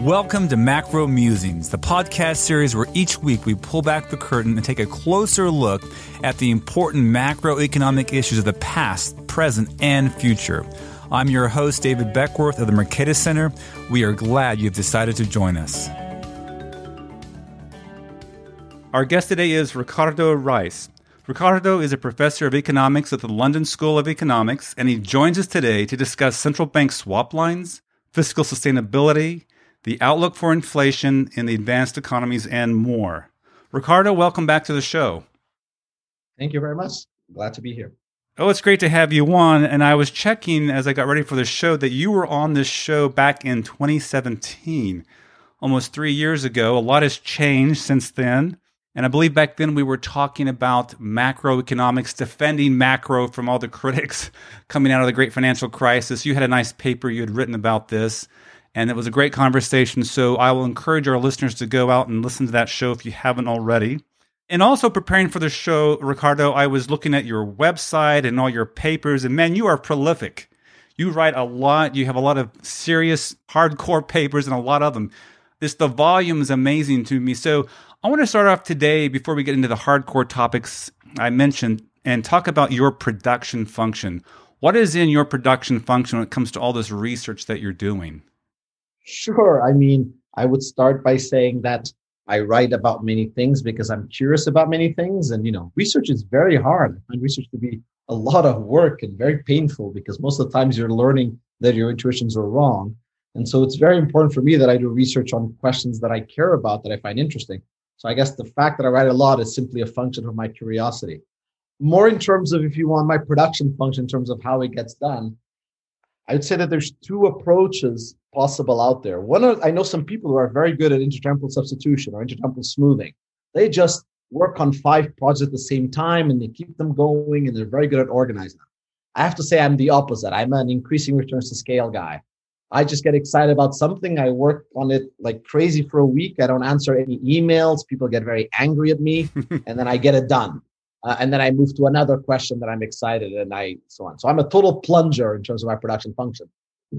Welcome to Macro Musings, the podcast series where each week we pull back the curtain and take a closer look at the important macroeconomic issues of the past, present, and future. I'm your host, David Beckworth of the Mercatus Center. We are glad you've decided to join us. Our guest today is Ricardo Reis. Ricardo is a professor of economics at the London School of Economics, and he joins us today to discuss central bank swap lines, fiscal sustainability, the outlook for inflation in the advanced economies, and more. Ricardo, welcome back to the show. Thank you very much. Glad to be here. Oh, it's great to have you on. And I was checking as I got ready for the show that you were on this show back in 2017, almost three years ago. A lot has changed since then. And I believe back then we were talking about macroeconomics, defending macro from all the critics coming out of the great financial crisis. You had a nice paper you had written about this and it was a great conversation. So I will encourage our listeners to go out and listen to that show if you haven't already. And also preparing for the show, Ricardo, I was looking at your website and all your papers, and man, you are prolific. You write a lot. You have a lot of serious, hardcore papers, and a lot of them. This the volume is amazing to me. So I want to start off today before we get into the hardcore topics I mentioned and talk about your production function. What is in your production function when it comes to all this research that you're doing? Sure. I mean, I would start by saying that I write about many things because I'm curious about many things. And, you know, research is very hard. I find research to be a lot of work and very painful because most of the times you're learning that your intuitions are wrong. And so it's very important for me that I do research on questions that I care about, that I find interesting. So I guess the fact that I write a lot is simply a function of my curiosity. More in terms of, if you want, my production function in terms of how it gets done. I'd say that there's two approaches possible out there. One, of, I know some people who are very good at intertemporal substitution or intertemporal smoothing. They just work on five projects at the same time and they keep them going and they're very good at organizing them. I have to say I'm the opposite. I'm an increasing returns to scale guy. I just get excited about something. I work on it like crazy for a week. I don't answer any emails. People get very angry at me and then I get it done. Uh, and then I move to another question that I'm excited and I so on. So I'm a total plunger in terms of my production function.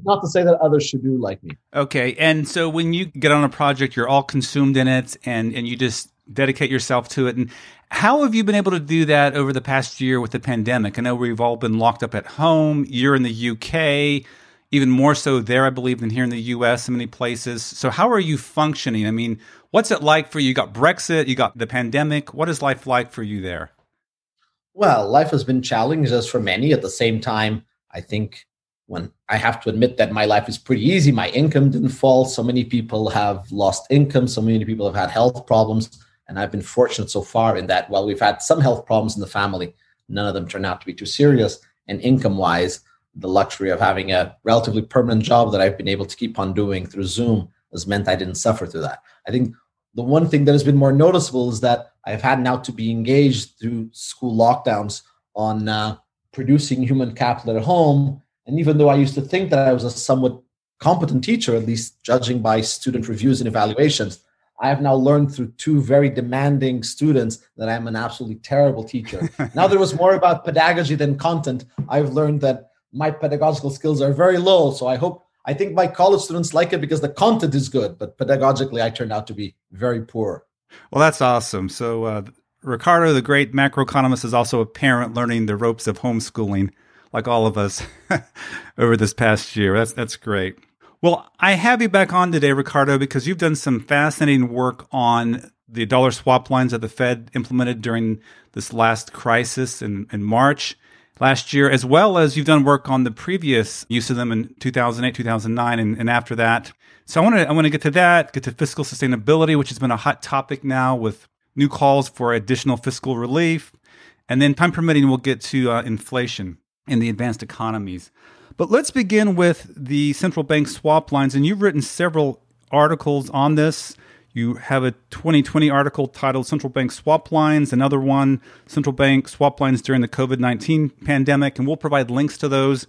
Not to say that others should do like me. Okay. And so when you get on a project, you're all consumed in it and, and you just dedicate yourself to it. And how have you been able to do that over the past year with the pandemic? I know we've all been locked up at home. You're in the UK, even more so there, I believe, than here in the US in many places. So how are you functioning? I mean, what's it like for you? You got Brexit, you got the pandemic. What is life like for you there? Well, life has been challenging as for many. At the same time, I think when I have to admit that my life is pretty easy, my income didn't fall. So many people have lost income. So many people have had health problems. And I've been fortunate so far in that while we've had some health problems in the family, none of them turned out to be too serious. And income wise, the luxury of having a relatively permanent job that I've been able to keep on doing through Zoom has meant I didn't suffer through that. I think the one thing that has been more noticeable is that I've had now to be engaged through school lockdowns on uh, producing human capital at home. And even though I used to think that I was a somewhat competent teacher, at least judging by student reviews and evaluations, I have now learned through two very demanding students that I'm an absolutely terrible teacher. now there was more about pedagogy than content. I've learned that my pedagogical skills are very low. So I hope I think my college students like it because the content is good, but pedagogically, I turned out to be very poor. Well, that's awesome. So, uh, Ricardo, the great macroeconomist, is also a parent learning the ropes of homeschooling, like all of us over this past year. That's that's great. Well, I have you back on today, Ricardo, because you've done some fascinating work on the dollar swap lines that the Fed implemented during this last crisis in, in March last year, as well as you've done work on the previous use of them in 2008, 2009, and, and after that. So I want to I want to get to that, get to fiscal sustainability, which has been a hot topic now with new calls for additional fiscal relief, and then time permitting, we'll get to uh, inflation in the advanced economies. But let's begin with the central bank swap lines, and you've written several articles on this. You have a 2020 article titled Central Bank Swap Lines, another one, Central Bank Swap Lines During the COVID 19 Pandemic, and we'll provide links to those.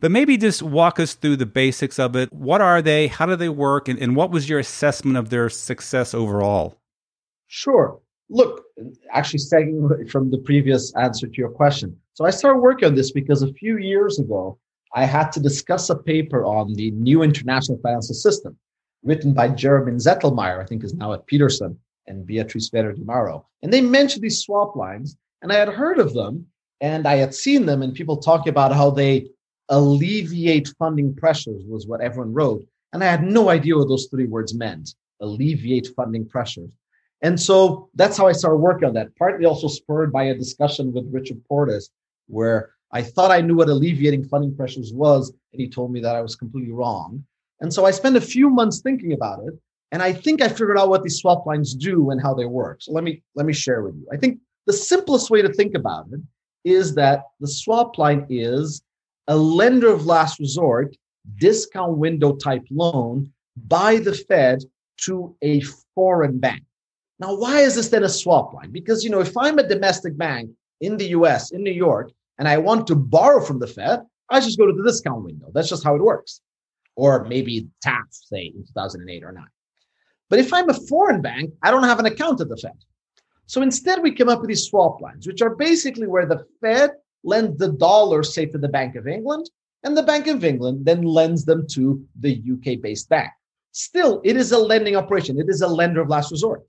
But maybe just walk us through the basics of it. What are they? How do they work? And, and what was your assessment of their success overall? Sure. Look, actually, second from the previous answer to your question. So I started working on this because a few years ago, I had to discuss a paper on the new international financial system. Written by Jeromin Zettelmeyer, I think is now at Peterson, and Beatrice Weder di Mauro. And they mentioned these swap lines, and I had heard of them, and I had seen them, and people talking about how they alleviate funding pressures was what everyone wrote. And I had no idea what those three words meant alleviate funding pressures. And so that's how I started working on that, partly also spurred by a discussion with Richard Portes, where I thought I knew what alleviating funding pressures was, and he told me that I was completely wrong. And so I spent a few months thinking about it, and I think I figured out what these swap lines do and how they work. So let me let me share with you. I think the simplest way to think about it is that the swap line is a lender of last resort discount window type loan by the Fed to a foreign bank. Now, why is this then a swap line? Because you know, if I'm a domestic bank in the US, in New York, and I want to borrow from the Fed, I just go to the discount window. That's just how it works. Or maybe TAF, say in 2008 or 9. But if I'm a foreign bank, I don't have an account at the Fed. So instead, we came up with these swap lines, which are basically where the Fed lends the dollars, say, to the Bank of England, and the Bank of England then lends them to the UK based bank. Still, it is a lending operation, it is a lender of last resort.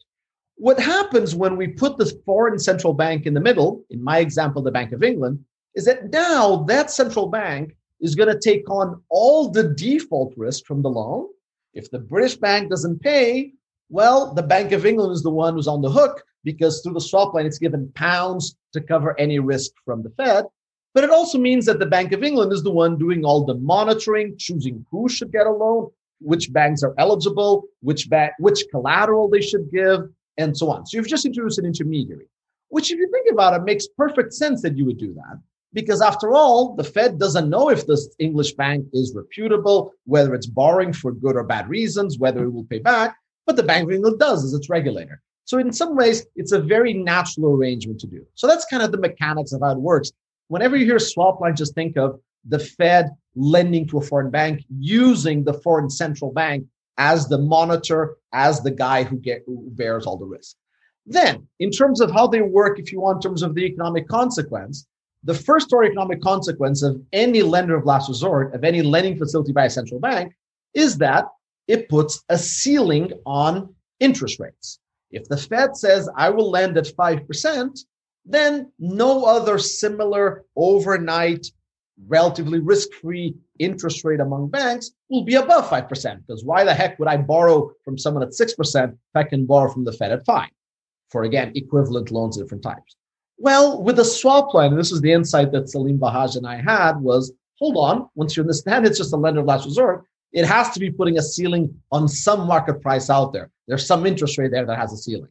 What happens when we put the foreign central bank in the middle, in my example, the Bank of England, is that now that central bank is going to take on all the default risk from the loan. If the British bank doesn't pay, well, the Bank of England is the one who's on the hook because through the swap line, it's given pounds to cover any risk from the Fed. But it also means that the Bank of England is the one doing all the monitoring, choosing who should get a loan, which banks are eligible, which ba- which collateral they should give, and so on. So you've just introduced an intermediary, which, if you think about it, makes perfect sense that you would do that. Because after all, the Fed doesn't know if this English bank is reputable, whether it's borrowing for good or bad reasons, whether it will pay back. But the Bank of England does as its regulator. So in some ways, it's a very natural arrangement to do. So that's kind of the mechanics of how it works. Whenever you hear swap line, just think of the Fed lending to a foreign bank using the foreign central bank as the monitor, as the guy who, get, who bears all the risk. Then, in terms of how they work, if you want, in terms of the economic consequence, the first order economic consequence of any lender of last resort, of any lending facility by a central bank, is that it puts a ceiling on interest rates. If the Fed says, I will lend at 5%, then no other similar overnight, relatively risk free interest rate among banks will be above 5%. Because why the heck would I borrow from someone at 6% if I can borrow from the Fed at 5 for, again, equivalent loans of different types? Well, with the swap line, and this is the insight that Saleem Bahaj and I had was, hold on, once you understand it's just a lender of last resort, it has to be putting a ceiling on some market price out there. There's some interest rate there that has a ceiling.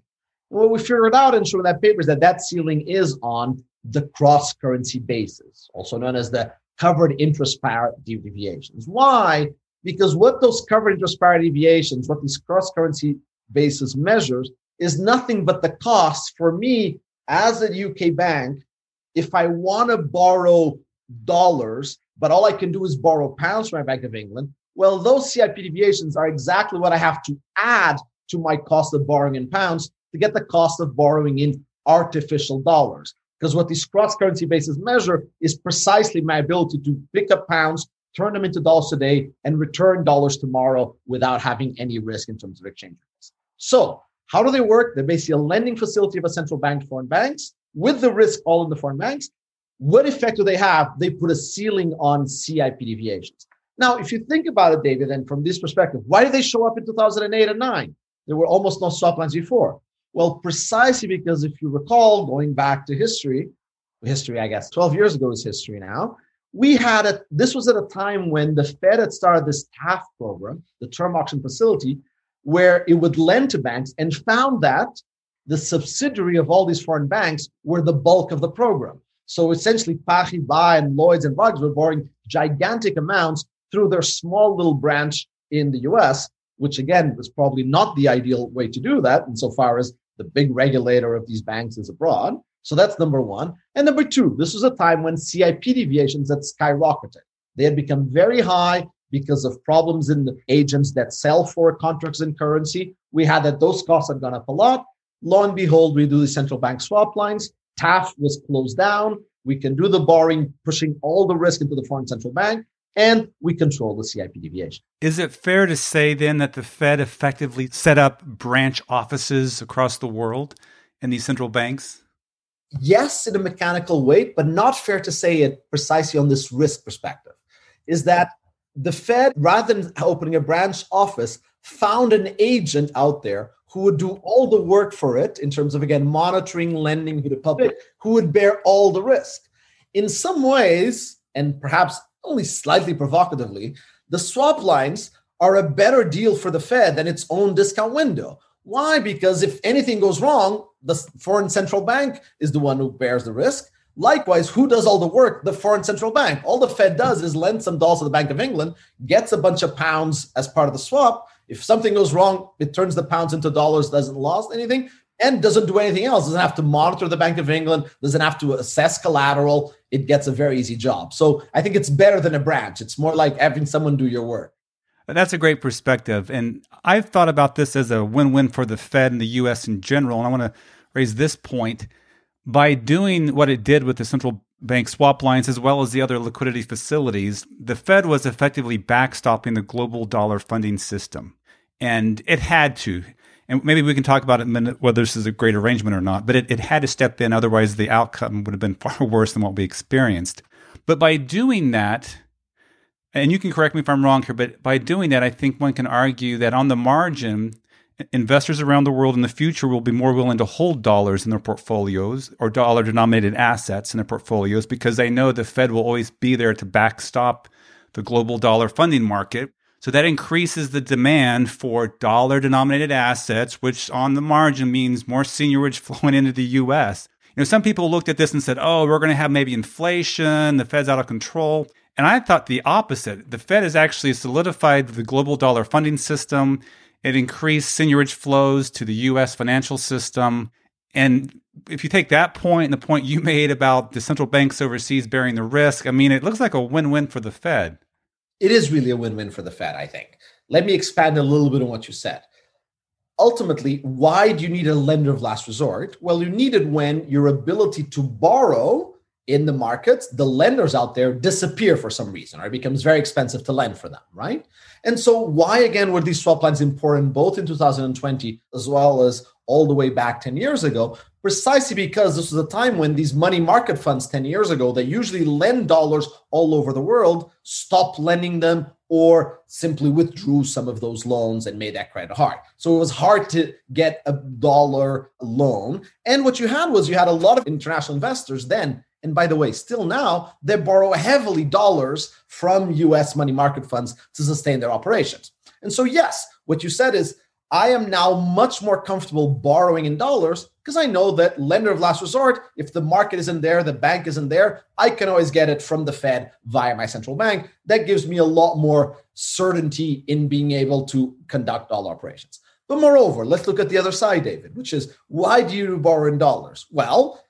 And what we figured out in showing that paper is that that ceiling is on the cross currency basis, also known as the covered interest parity deviations. Why? Because what those covered interest parity deviations, what these cross currency basis measures, is nothing but the cost for me as a UK bank. If I want to borrow dollars, but all I can do is borrow pounds from my Bank of England, well, those CIP deviations are exactly what I have to add to my cost of borrowing in pounds to get the cost of borrowing in artificial dollars. Because what these cross currency bases measure is precisely my ability to pick up pounds, turn them into dollars today, and return dollars tomorrow without having any risk in terms of exchange rates. So, how do they work? They're basically a lending facility of a central bank foreign banks with the risk all in the foreign banks. What effect do they have? They put a ceiling on CIP deviations. Now, if you think about it, David, and from this perspective, why did they show up in 2008 and 9? There were almost no swap lines before. Well, precisely because if you recall, going back to history, history, I guess 12 years ago is history now, we had a, this was at a time when the Fed had started this TAF program, the term auction facility, where it would lend to banks and found that the subsidiary of all these foreign banks were the bulk of the program. So essentially, Paribas and Lloyds and Barclays were borrowing gigantic amounts through their small little branch in the US, which again was probably not the ideal way to do that insofar as the big regulator of these banks is abroad. So that's number one. And number two, this was a time when CIP deviations had skyrocketed. They had become very high because of problems in the agents that sell for contracts in currency. We had that those costs had gone up a lot. Lo and behold, we do the central bank swap lines. TAF was closed down. We can do the borrowing, pushing all the risk into the foreign central bank. and we control the CIP deviation. Is it fair to say then that the Fed effectively set up branch offices across the world in these central banks? Yes, in a mechanical way, but not fair to say it precisely on this risk perspective. Is that the Fed, rather than opening a branch office, found an agent out there who would do all the work for it in terms of, again, monitoring lending to the public, who would bear all the risk. In some ways, and perhaps only slightly provocatively, the swap lines are a better deal for the Fed than its own discount window. Why? Because if anything goes wrong, the foreign central bank is the one who bears the risk. Likewise, who does all the work? The foreign central bank. All the Fed does is lend some dollars to the Bank of England, gets a bunch of pounds as part of the swap. If something goes wrong, it turns the pounds into dollars, doesn't lose anything, and doesn't do anything else. Doesn't have to monitor the Bank of England, doesn't have to assess collateral. It gets a very easy job. So I think it's better than a branch. It's more like having someone do your work. That's a great perspective. And I've thought about this as a win win for the Fed and the US in general. And I want to raise this point. By doing what it did with the central bank swap lines as well as the other liquidity facilities, the Fed was effectively backstopping the global dollar funding system. And it had to. And maybe we can talk about it in a minute whether this is a great arrangement or not, but it, it had to step in. Otherwise, the outcome would have been far worse than what we experienced. But by doing that, and you can correct me if I'm wrong here, but by doing that, I think one can argue that on the margin, investors around the world in the future will be more willing to hold dollars in their portfolios or dollar denominated assets in their portfolios because they know the Fed will always be there to backstop the global dollar funding market. So that increases the demand for dollar denominated assets, which on the margin means more seigniorage flowing into the US. You know, some people looked at this and said, oh, we're going to have maybe inflation, the Fed's out of control. And I thought the opposite. The Fed has actually solidified the global dollar funding system. It increased seigniorage flows to the US financial system. And if you take that point and the point you made about the central banks overseas bearing the risk, I mean, it looks like a win win for the Fed. It is really a win win for the Fed, I think. Let me expand a little bit on what you said. Ultimately, why do you need a lender of last resort? Well, you need it when your ability to borrow in the markets, the lenders out there disappear for some reason, or it becomes very expensive to lend for them, right? And so, why again were these swap lines important both in 2020 as well as all the way back 10 years ago? Precisely because this was a time when these money market funds 10 years ago that usually lend dollars all over the world stopped lending them or simply withdrew some of those loans and made that credit hard. So it was hard to get a dollar loan. And what you had was you had a lot of international investors then and by the way, still now, they borrow heavily dollars from US money market funds to sustain their operations. And so, yes, what you said is, I am now much more comfortable borrowing in dollars because I know that lender of last resort, if the market isn't there, the bank isn't there, I can always get it from the Fed via my central bank. That gives me a lot more certainty in being able to conduct all operations. But moreover, let's look at the other side, David, which is why do you borrow in dollars? Well,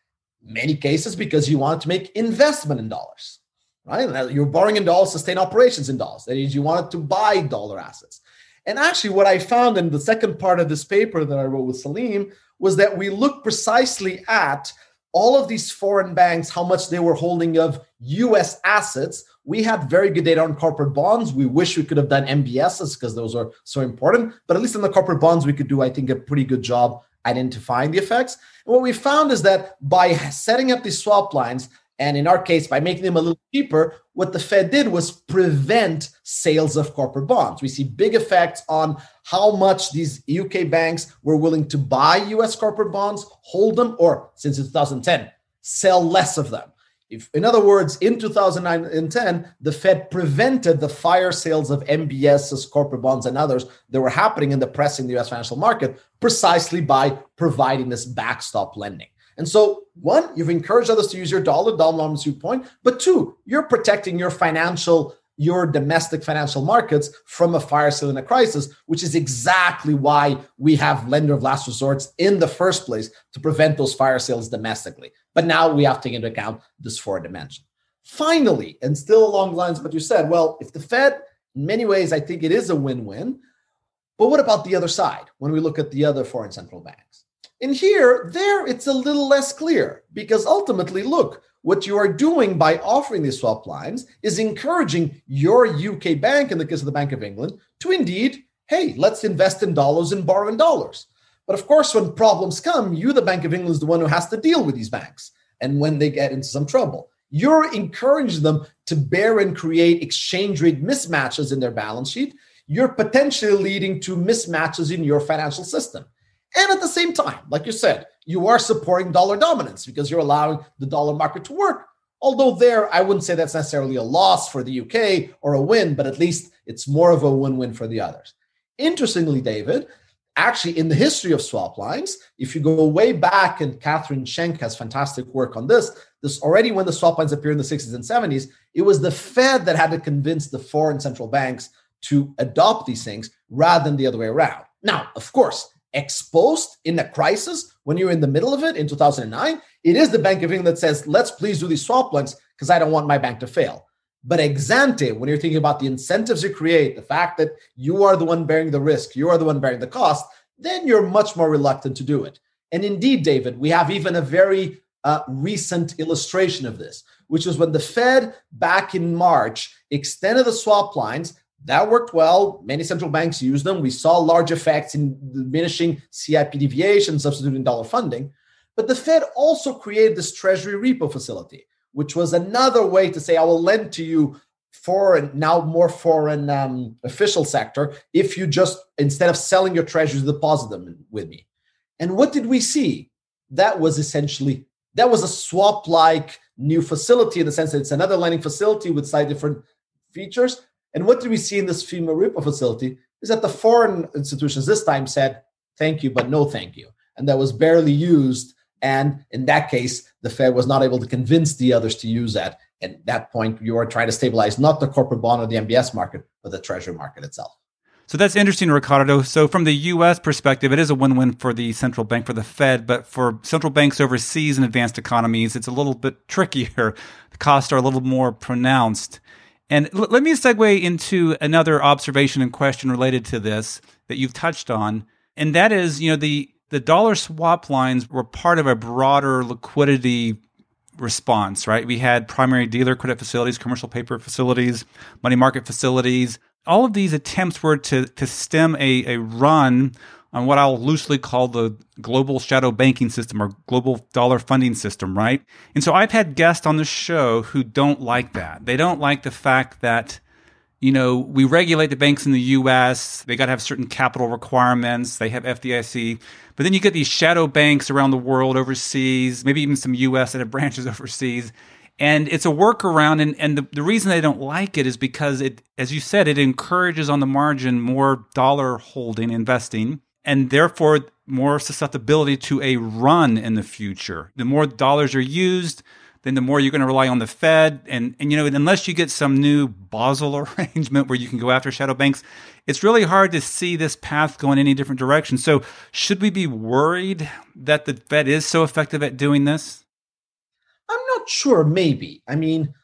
many cases because you want to make investment in dollars, right? You're borrowing in dollars, sustain operations in dollars. That is, you wanted to buy dollar assets. And actually, what I found in the second part of this paper that I wrote with Saleem was that we looked precisely at all of these foreign banks, how much they were holding of US assets. We had very good data on corporate bonds. We wish we could have done MBSs because those are so important. But at least in the corporate bonds, we could do, I think, a pretty good job identifying the effects. And what we found is that by setting up these swap lines, and in our case, by making them a little cheaper, what the Fed did was prevent sales of corporate bonds. We see big effects on how much these UK banks were willing to buy US corporate bonds, hold them, or since 2010, sell less of them. If, in other words, in 2009 and 10, the Fed prevented the fire sales of MBSs, corporate bonds, and others that were happening in the press in the US financial market precisely by providing this backstop lending. And so, one, you've encouraged others to use your dollar, dollar point, but two, you're protecting your financial your domestic financial markets from a fire sale in a crisis, which is exactly why we have lender of last resorts in the first place to prevent those fire sales domestically. But now we have to take into account this foreign dimension. Finally, and still along the lines of what you said, well, if the Fed, in many ways, I think it is a win win. But what about the other side when we look at the other foreign central banks? And here, there, it's a little less clear because ultimately, look, what you are doing by offering these swap lines is encouraging your UK bank, in the case of the Bank of England, to indeed, hey, let's invest in dollars and borrow in dollars. But of course, when problems come, you, the Bank of England, is the one who has to deal with these banks. And when they get into some trouble, you're encouraging them to bear and create exchange rate mismatches in their balance sheet. You're potentially leading to mismatches in your financial system. And at the same time, like you said, you are supporting dollar dominance because you're allowing the dollar market to work. Although, there, I wouldn't say that's necessarily a loss for the UK or a win, but at least it's more of a win win for the others. Interestingly, David, actually, in the history of swap lines, if you go way back, and Catherine Schenk has fantastic work on this, this already when the swap lines appeared in the 60s and 70s, it was the Fed that had to convince the foreign central banks to adopt these things rather than the other way around. Now, of course, exposed in a crisis when you're in the middle of it in 2009, it is the Bank of England that says, let's please do these swap lines because I don't want my bank to fail. But ex ante, when you're thinking about the incentives you create, the fact that you are the one bearing the risk, you are the one bearing the cost, then you're much more reluctant to do it. And indeed, David, we have even a very uh, recent illustration of this, which was when the Fed back in March extended the swap lines that worked well. Many central banks used them. We saw large effects in diminishing CIP deviation, substituting dollar funding. But the Fed also created this treasury repo facility, which was another way to say, I will lend to you foreign, now more foreign um, official sector, if you just, instead of selling your treasuries, deposit them with me. And what did we see? That was essentially, that was a swap like new facility in the sense that it's another lending facility with slightly different features and what do we see in this FIMA repo facility is that the foreign institutions this time said, thank you, but no thank you. And that was barely used. And in that case, the Fed was not able to convince the others to use that. At that point, you are trying to stabilize not the corporate bond or the MBS market, but the treasury market itself. So that's interesting, Ricardo. So from the U.S. perspective, it is a win-win for the central bank, for the Fed, but for central banks overseas and advanced economies, it's a little bit trickier. The costs are a little more pronounced. And l- let me segue into another observation and question related to this that you've touched on, and that is, you know, the the dollar swap lines were part of a broader liquidity response, right? We had primary dealer credit facilities, commercial paper facilities, money market facilities. All of these attempts were to to stem a, a run on what I'll loosely call the global shadow banking system or global dollar funding system, right? And so I've had guests on the show who don't like that. They don't like the fact that, you know, we regulate the banks in the US, they got to have certain capital requirements, they have FDIC, but then you get these shadow banks around the world overseas, maybe even some US that have branches overseas. And it's a workaround. And, and the, the reason they don't like it is because it, as you said, it encourages on the margin more dollar holding, investing and therefore more susceptibility to a run in the future. The more dollars are used, then the more you're going to rely on the Fed. And, and you know, unless you get some new Basel arrangement where you can go after shadow banks, it's really hard to see this path going any different direction. So, should we be worried that the Fed is so effective at doing this? I'm not sure. Maybe. I mean,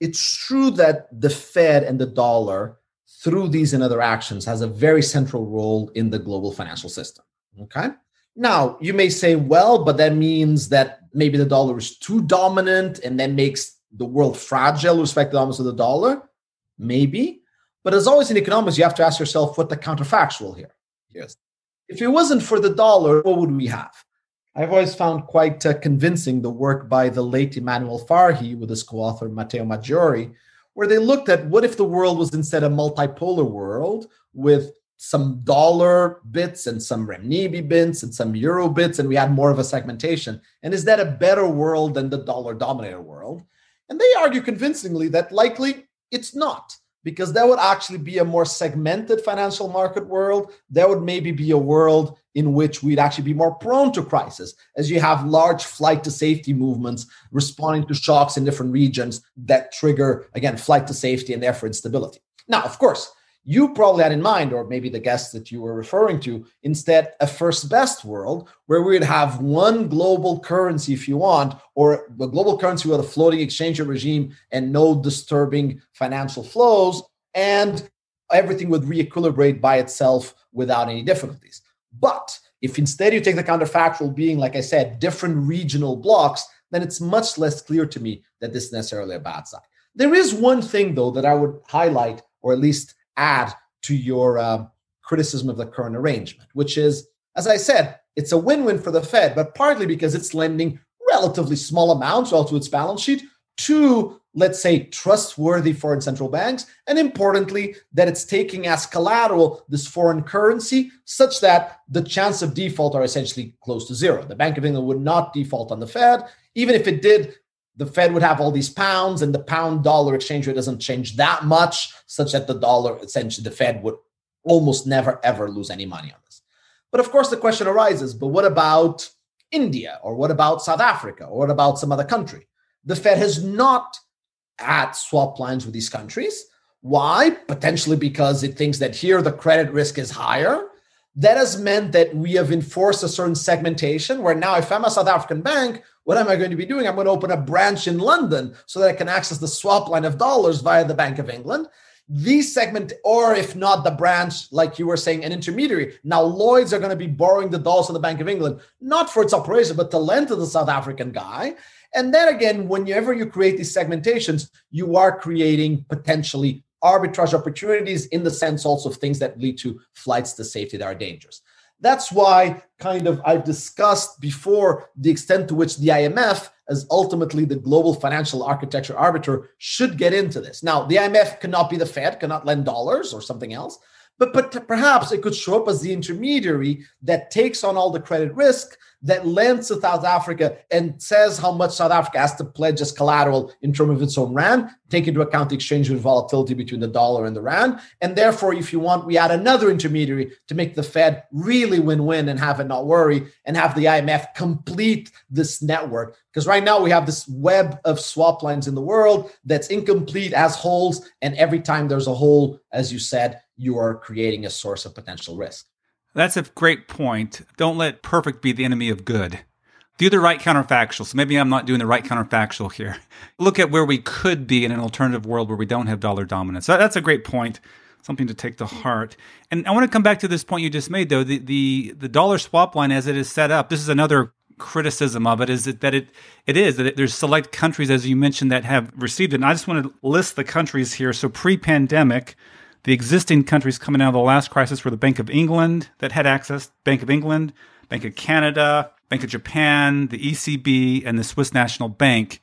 it's true that the Fed and the dollar through these and other actions has a very central role in the global financial system. Okay. Now, you may say, well, but that means that maybe the dollar is too dominant and that makes the world fragile with respect to the dominance of the dollar. Maybe. But as always in economics, you have to ask yourself what the counterfactual here is. If it wasn't for the dollar, what would we have? I've always found quite uh, convincing the work by the late Emmanuel Farhi with his co author Matteo Maggiori, where they looked at what if the world was instead a multipolar world with some dollar bits and some renminbi bits and some euro bits, and we had more of a segmentation. And is that a better world than the dollar dominated world? And they argue convincingly that likely it's not because that would actually be a more segmented financial market world. That would maybe be a world in which we'd actually be more prone to crisis, as you have large flight to safety movements responding to shocks in different regions that trigger, again, flight to safety and therefore instability. Now, of course, you probably had in mind, or maybe the guests that you were referring to, instead a first best world where we would have one global currency, if you want, or the global currency with a floating exchange regime and no disturbing financial flows, and everything would re-equilibrate by itself without any difficulties. But If instead you take the counterfactual being, like I said, different regional blocks, then it's much less clear to me that this is necessarily a bad side. There is one thing, though, that I would highlight or at least add to your uh, criticism of the current arrangement, which is, as I said, it's a win win for the Fed, but partly because it's lending relatively small amounts relative to its balance sheet to, let's say, trustworthy foreign central banks. And importantly, that it's taking as collateral this foreign currency such that the chance of default are essentially close to zero. The Bank of England would not default on the Fed. Even if it did, the Fed would have all these pounds, and the pound dollar exchange rate doesn't change that much, such that the dollar, essentially, the Fed would almost never, ever lose any money on this. But of course, the question arises but what about India? Or what about South Africa? Or what about some other country? The Fed has not had swap lines with these countries. Why? Potentially because it thinks that here the credit risk is higher. That has meant that we have enforced a certain segmentation where now, if I'm a South African bank, what am I going to be doing? I'm going to open a branch in London so that I can access the swap line of dollars via the Bank of England these segment, or if not the branch, like you were saying, an intermediary. Now, Lloyds are going to be borrowing the dollars from the Bank of England, not for its operation, but to lend to the South African guy. And then again, whenever you create these segmentations, you are creating potentially arbitrage opportunities in the sense also of things that lead to flights to safety that are dangerous. That's why, kind of, I've discussed before the extent to which the IMF, as ultimately the global financial architecture arbiter, should get into this. Now, the IMF cannot be the Fed, cannot lend dollars or something else, but, but perhaps it could show up as the intermediary that takes on all the credit risk that lends to South Africa and says how much South Africa has to pledge as collateral in terms of its own rand, take into account the exchange rate volatility between the dollar and the rand. And therefore, if you want, we add another intermediary to make the Fed really win-win and have it not worry and have the IMF complete this network. Because right now we have this web of swap lines in the world that's incomplete as holes. And every time there's a hole, as you said, you are creating a source of potential risk. That's a great point. Don't let perfect be the enemy of good. Do the right counterfactual. So maybe I'm not doing the right counterfactual here. Look at where we could be in an alternative world where we don't have dollar dominance. So that's a great point. Something to take to heart. And I want to come back to this point you just made, though. The the, the dollar swap line as it is set up. This is another criticism of it is that it it is that it, there's select countries as you mentioned that have received it. And I just want to list the countries here. So pre-pandemic, the existing countries coming out of the last crisis were the Bank of England that had access, Bank of England, Bank of Canada, Bank of Japan, the ECB, and the Swiss National Bank.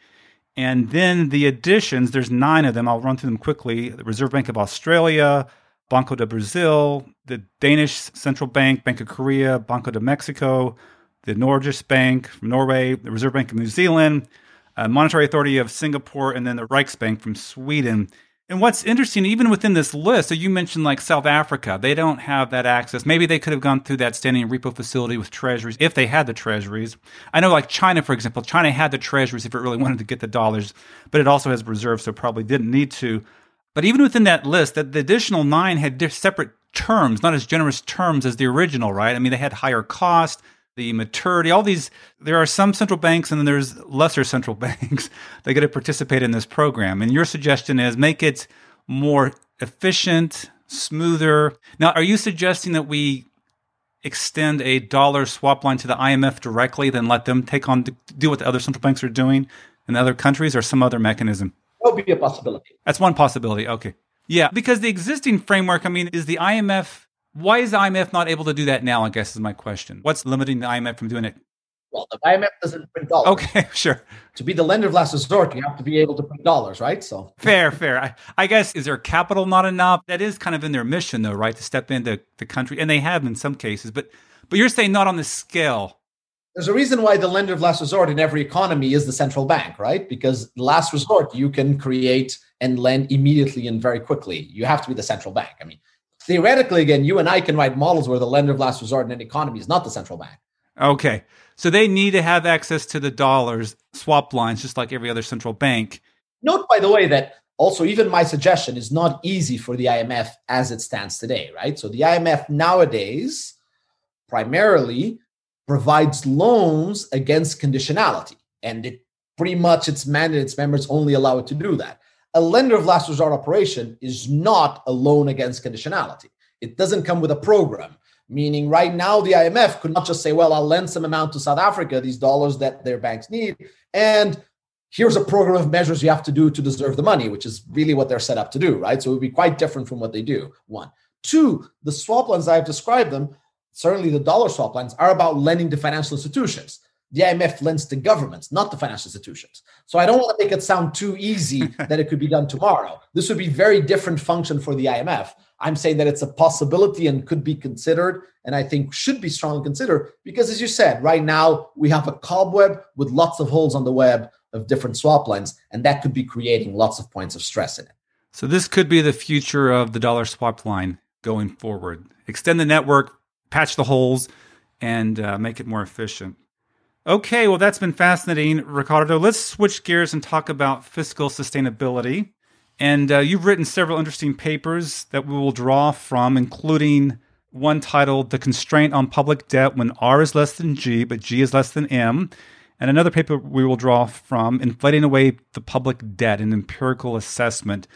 And then the additions, there's nine of them. I'll run through them quickly. The Reserve Bank of Australia, Banco de Brazil, the Danish Central Bank, Bank of Korea, Banco de Mexico, the Norges Bank from Norway, the Reserve Bank of New Zealand, uh, Monetary Authority of Singapore, and then the Riksbank from Sweden. And what's interesting, even within this list, so you mentioned like South Africa, they don't have that access. Maybe they could have gone through that standing repo facility with treasuries if they had the treasuries. I know, like China, for example, China had the treasuries if it really wanted to get the dollars, but it also has reserves, so probably didn't need to. But even within that list, that the additional nine had separate terms, not as generous terms as the original, right? I mean, they had higher cost the maturity, all these. There are some central banks and then there's lesser central banks that get to participate in this program. And your suggestion is make it more efficient, smoother. Now, are you suggesting that we extend a dollar swap line to the IMF directly, then let them take on do what the other central banks are doing in other countries, or some other mechanism? That would be a possibility. That's one possibility. Okay. Yeah, because the existing framework, I mean, is the IMF why is the IMF not able to do that now? I guess is my question. What's limiting the IMF from doing it? Well, the IMF doesn't print dollars. Okay, sure. To be the lender of last resort, you have to be able to print dollars, right? So fair, fair. I, I guess is their capital not enough? That is kind of in their mission, though, right? To step into the country, and they have in some cases, but but you're saying not on the scale. There's a reason why the lender of last resort in every economy is the central bank, right? Because last resort you can create and lend immediately and very quickly. You have to be the central bank. I mean, theoretically, again, you and I can write models where the lender of last resort in an economy is not the central bank. Okay. So they need to have access to the dollars swap lines, just like every other central bank. Note, by the way, that also even my suggestion is not easy for the IMF as it stands today, right? So the IMF nowadays primarily provides loans against conditionality, and it pretty much its mandate, its members only allow it to do that a lender of last resort operation is not a loan against conditionality. It doesn't come with a program. Meaning, right now, the IMF could not just say, well, I'll lend some amount to South Africa, these dollars that their banks need, and here's a program of measures you have to do to deserve the money, which is really what they're set up to do, right? So it would be quite different from what they do. One. Two, the swap lines I've described them, certainly the dollar swap lines, are about lending to financial institutions. The IMF lends to governments, not to financial institutions. So I don't want to make it sound too easy that it could be done tomorrow. This would be very different function for the IMF. I'm saying that it's a possibility and could be considered, and I think should be strongly considered because, as you said, right now we have a cobweb with lots of holes on the web of different swap lines, and that could be creating lots of points of stress in it. So this could be the future of the dollar swap line going forward. Extend the network, patch the holes, and uh, make it more efficient. Okay, well, that's been fascinating, Ricardo. Let's switch gears and talk about fiscal sustainability. And uh, you've written several interesting papers that we will draw from, including one titled The Constraint on Public Debt When R is Less Than G, but G is Less Than M, and another paper we will draw from Inflating Away the Public Debt, an empirical assessment.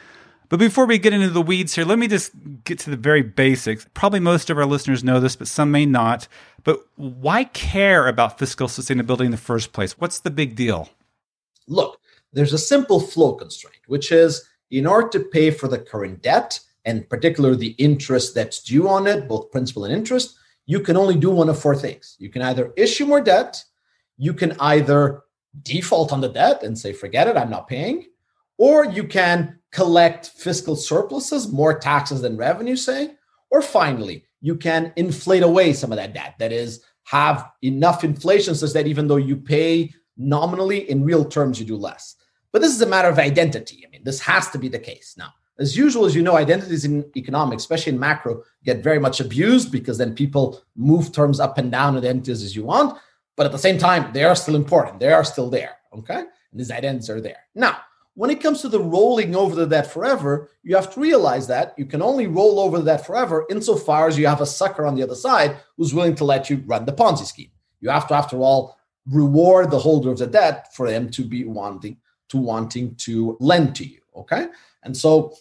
But before we get into the weeds here, let me just get to the very basics. Probably most of our listeners know this, but some may not. But why care about fiscal sustainability in the first place? What's the big deal? Look, there's a simple flow constraint, which is in order to pay for the current debt, and particularly the interest that's due on it, both principal and interest, you can only do one of four things. You can either issue more debt, you can either default on the debt and say, forget it, I'm not paying, or you can collect fiscal surpluses, more taxes than revenue, say, or finally, you can inflate away some of that debt. That is, have enough inflation such that even though you pay nominally, in real terms, you do less. But this is a matter of identity. I mean, this has to be the case. Now, as usual, as you know, identities in economics, especially in macro, get very much abused because then people move terms up and down identities as you want. But at the same time, they are still important. They are still there. Okay. And these identities are there. Now, when it comes to the rolling over the debt forever, you have to realize that you can only roll over the debt forever insofar as you have a sucker on the other side who's willing to let you run the Ponzi scheme. You have to, after all, reward the holder of the debt for them to be wanting to wanting to lend to you. Okay. And so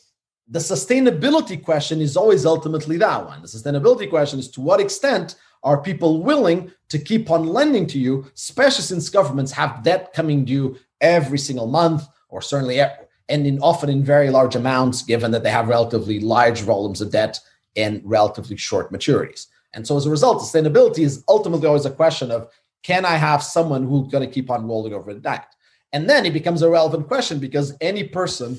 the sustainability question is always ultimately that one. The sustainability question is to what extent are people willing to keep on lending to you, especially since governments have debt coming due every single month, or certainly and in, often in very large amounts, given that they have relatively large volumes of debt and relatively short maturities. And so as a result, sustainability is ultimately always a question of can I have someone who's going to keep on rolling over the debt? And then it becomes a relevant question because any person,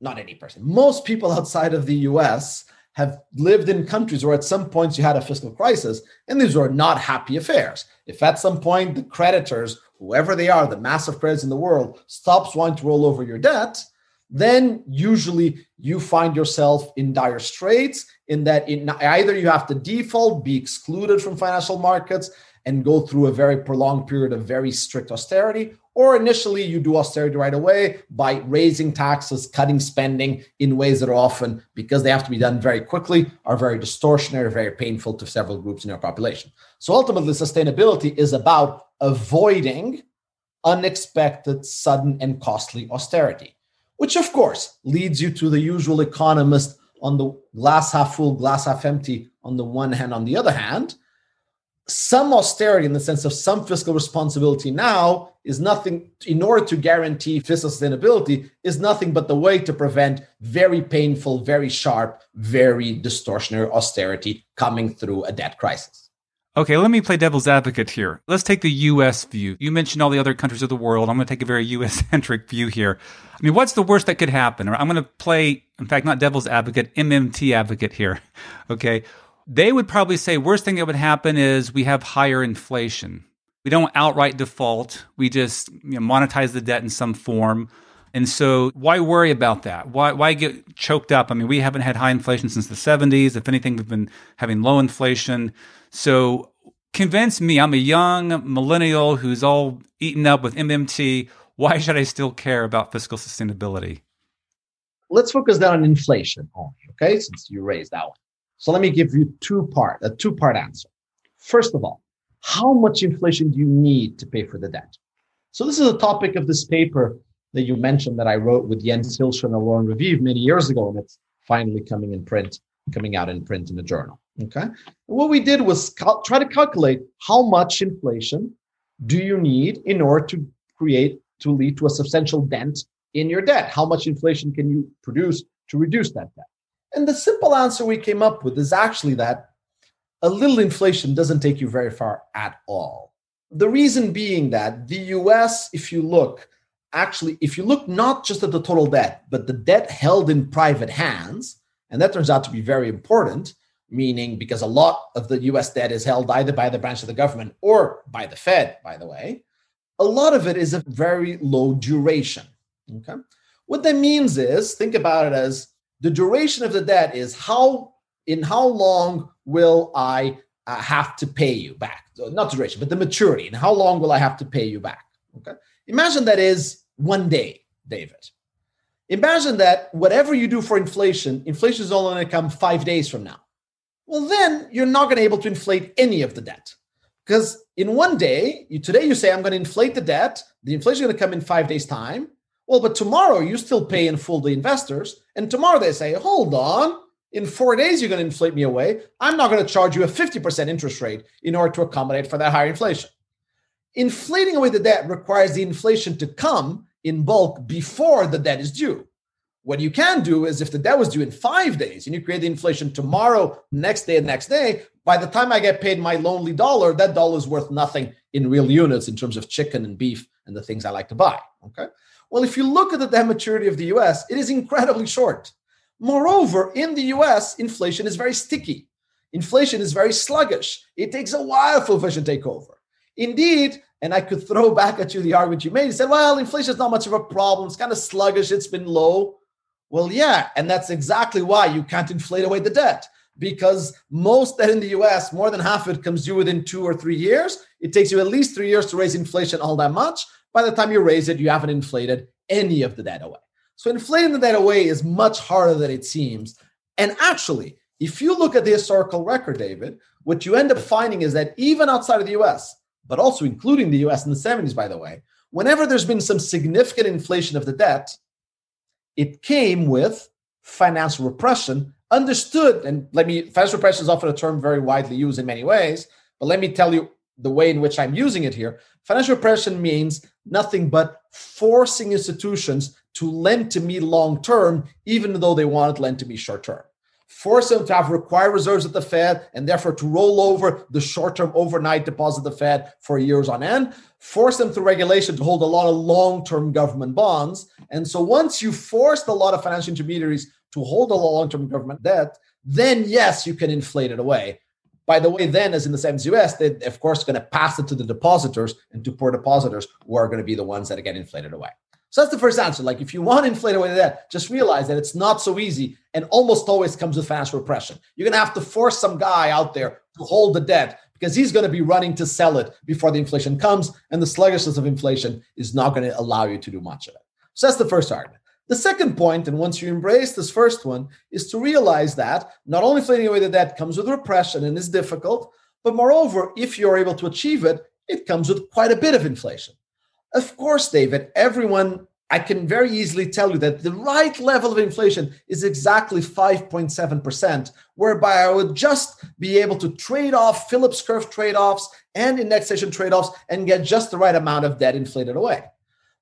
not any person, most people outside of the US have lived in countries where at some points you had a fiscal crisis, and these were not happy affairs. If at some point the creditors, whoever they are, the massive creditors in the world, stops wanting to roll over your debt, then usually you find yourself in dire straits in that in either you have to default, be excluded from financial markets, and go through a very prolonged period of very strict austerity, or initially you do austerity right away by raising taxes, cutting spending in ways that are often, because they have to be done very quickly, are very distortionary, very painful to several groups in your population. So ultimately, sustainability is about avoiding unexpected, sudden, and costly austerity, which of course leads you to the usual economist on the glass half full, glass half empty on the one hand, on the other hand some austerity in the sense of some fiscal responsibility now is nothing in order to guarantee fiscal sustainability is nothing but the way to prevent very painful very sharp very distortionary austerity coming through a debt crisis. Okay let me play devil's advocate here. Let's take the us view. You mentioned all the other countries of the world. I'm going to take a very us centric view here. I mean what's the worst that could happen? I'm going to play in fact not devil's advocate mmt advocate here okay they would probably say worst thing that would happen is we have higher inflation. We don't outright default. We just you know, monetize the debt in some form. And so why worry about that? Why why get choked up? I mean, we haven't had high inflation since the 70s. If anything, we've been having low inflation. So convince me, I'm a young millennial who's all eaten up with MMT. Why should I still care about fiscal sustainability? Let's focus down on inflation only, okay? Since you raised that one. So let me give you two part, a two part answer. First of all, how much inflation do you need to pay for the debt? So this is a topic of this paper that you mentioned that I wrote with Jens Hilscher and Alon Raviv many years ago, and it's finally coming in print coming out in print in a journal. Okay. And what we did was cal- try to calculate how much inflation do you need in order to create to lead to a substantial dent in your debt? How much inflation can you produce to reduce that debt? And the simple answer we came up with is actually that a little inflation doesn't take you very far at all. The reason being that the US, if you look, actually, if you look not just at the total debt, but the debt held in private hands, and that turns out to be very important, meaning because a lot of the US debt is held either by the branch of the government or by the Fed, by the way, a lot of it is a very low duration. Okay. What that means is think about it as the duration of the debt is how in how long will I uh, have to pay you back? So not duration, but the maturity. And how long will I have to pay you back? Okay. Imagine that is one day, David. Imagine that whatever you do for inflation, inflation is only going to come five days from now. Well, then you're not going to be able to inflate any of the debt. Because in one day, you, today you say, I'm going to inflate the debt. The inflation is going to come in five days' time. Well, but tomorrow you still pay in full the investors. And tomorrow they say, hold on, in four days you're going to inflate me away. I'm not going to charge you a 50% interest rate in order to accommodate for that higher inflation. Inflating away the debt requires the inflation to come in bulk before the debt is due. What you can do is if the debt was due in five days and you create the inflation tomorrow, next day, and next day, by the time I get paid my lonely dollar, that dollar is worth nothing in real units in terms of chicken and beef and the things I like to buy. Okay. Well, if you look at the debt maturity of the US, it is incredibly short. Moreover, in the US, inflation is very sticky. Inflation is very sluggish. It takes a while for inflation to take over. Indeed, and I could throw back at you the argument you made. You said, well, inflation is not much of a problem. It's kind of sluggish. It's been low. Well, yeah, and that's exactly why you can't inflate away the debt because most debt in the US, more than half of it comes due within two or three years. It takes you at least three years to raise inflation all that much. By the time you raise it, you haven't inflated any of the debt away. So inflating the debt away is much harder than it seems. And actually, if you look at the historical record, David, what you end up finding is that even outside of the US, but also including the US in the 70s, by the way, whenever there's been some significant inflation of the debt, it came with financial repression, understood. And let me, financial repression is often a term very widely used in many ways, but let me tell you the way in which I'm using it here. Financial repression means nothing but forcing institutions to lend to me long term, even though they wanted to lend to me short term. Force them to have required reserves at the Fed and therefore to roll over the short term overnight deposit at the Fed for years on end. Force them through regulation to hold a lot of long term government bonds. And so once you forced a lot of financial intermediaries to hold a lot of long term government debt, then yes, you can inflate it away. By the way, then, as in the 70s US, they of course going to pass it to the depositors and to poor depositors who are going to be the ones that get inflated away. So that's the first answer. Like if you want to inflate away the debt, just realize that it's not so easy and almost always comes with financial repression. You're going to have to force some guy out there to hold the debt because he's going to be running to sell it before the inflation comes. And the sluggishness of inflation is not going to allow you to do much of it. So that's the first argument. The second point, and once you embrace this first one, is to realize that not only inflating away the debt comes with repression and is difficult, but moreover, if you're able to achieve it, it comes with quite a bit of inflation. Of course, David, everyone, I can very easily tell you that the right level of inflation is exactly 5.7%, whereby I would just be able to trade off Phillips curve trade offs and indexation trade offs and get just the right amount of debt inflated away.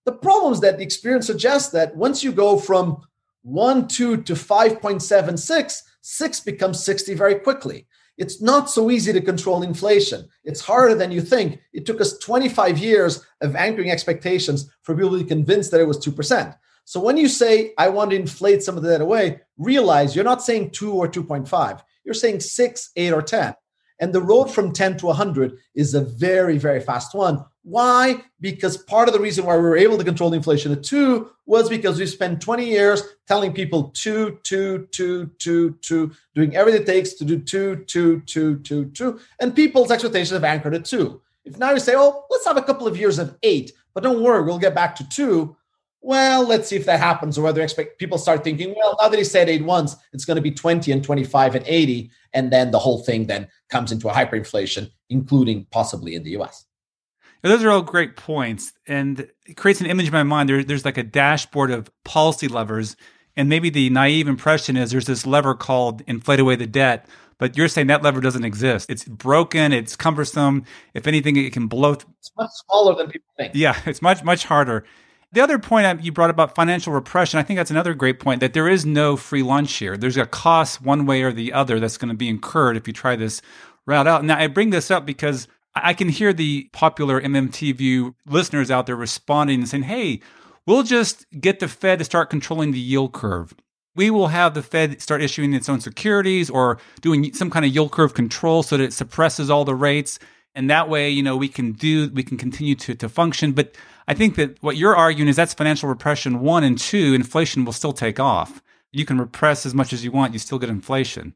The problem is that the experience suggests that once you go from 1, 2 to 5.76, 6 becomes 60 very quickly. It's not so easy to control inflation. It's harder than you think. It took us 25 years of anchoring expectations for people to be convinced that it was 2%. So when you say, I want to inflate some of that away, realize you're not saying 2 or 2.5. You're saying 6, 8, or 10. And the road from 10 to 100 is a very, very fast one. Why? Because part of the reason why we were able to control inflation at two was because we spent 20 years telling people two, two, two, two, two, doing everything it takes to do two, two, two, two, two. And people's expectations have anchored at two. If now you say, oh, let's have a couple of years of eight, but don't worry, we'll get back to two. Well, let's see if that happens, or whether expect people start thinking, well, now that he said eight once, it's going to be 20 and 25 and 80. And then the whole thing then comes into a hyperinflation, including possibly in the US. Those are all great points, and it creates an image in my mind. There, there's like a dashboard of policy levers And maybe the naive impression is there's this lever called inflate away the debt, but you're saying that lever doesn't exist. It's broken, it's cumbersome. If anything, it can blow. Th- it's much smaller than people think. Yeah, it's much, much harder. The other point you brought about financial repression, I think that's another great point that there is no free lunch here. There's a cost one way or the other that's going to be incurred if you try this route out. Now, I bring this up because I can hear the popular MMT view listeners out there responding and saying, hey, we'll just get the Fed to start controlling the yield curve. We will have the Fed start issuing its own securities or doing some kind of yield curve control so that it suppresses all the rates. And that way, you know, we can do, we can continue to, to function. But I think that what you're arguing is that's financial repression one and two, inflation will still take off. You can repress as much as you want, you still get inflation.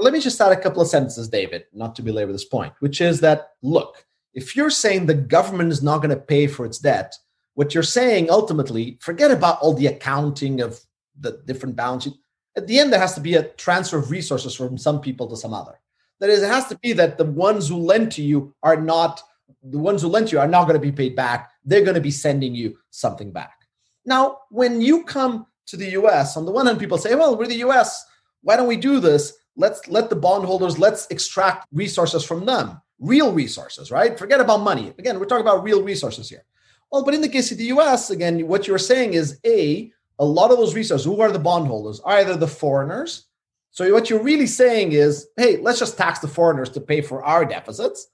Let me just add a couple of sentences, David, not to belabor this point, which is that look, if you're saying the government is not going to pay for its debt, what you're saying ultimately, forget about all the accounting of the different balance sheet. At the end, there has to be a transfer of resources from some people to some other. That is, it has to be that the ones who lend to you are not the ones who lent you are not going to be paid back. They're going to be sending you something back. Now, when you come to the US, on the one hand, people say, well, we're the US. Why don't we do this? Let's let the bondholders, let's extract resources from them, real resources, right? Forget about money. Again, we're talking about real resources here. Well, but in the case of the US, again, what you're saying is A, a lot of those resources, who are the bondholders? Either the foreigners. So what you're really saying is, hey, let's just tax the foreigners to pay for our deficits.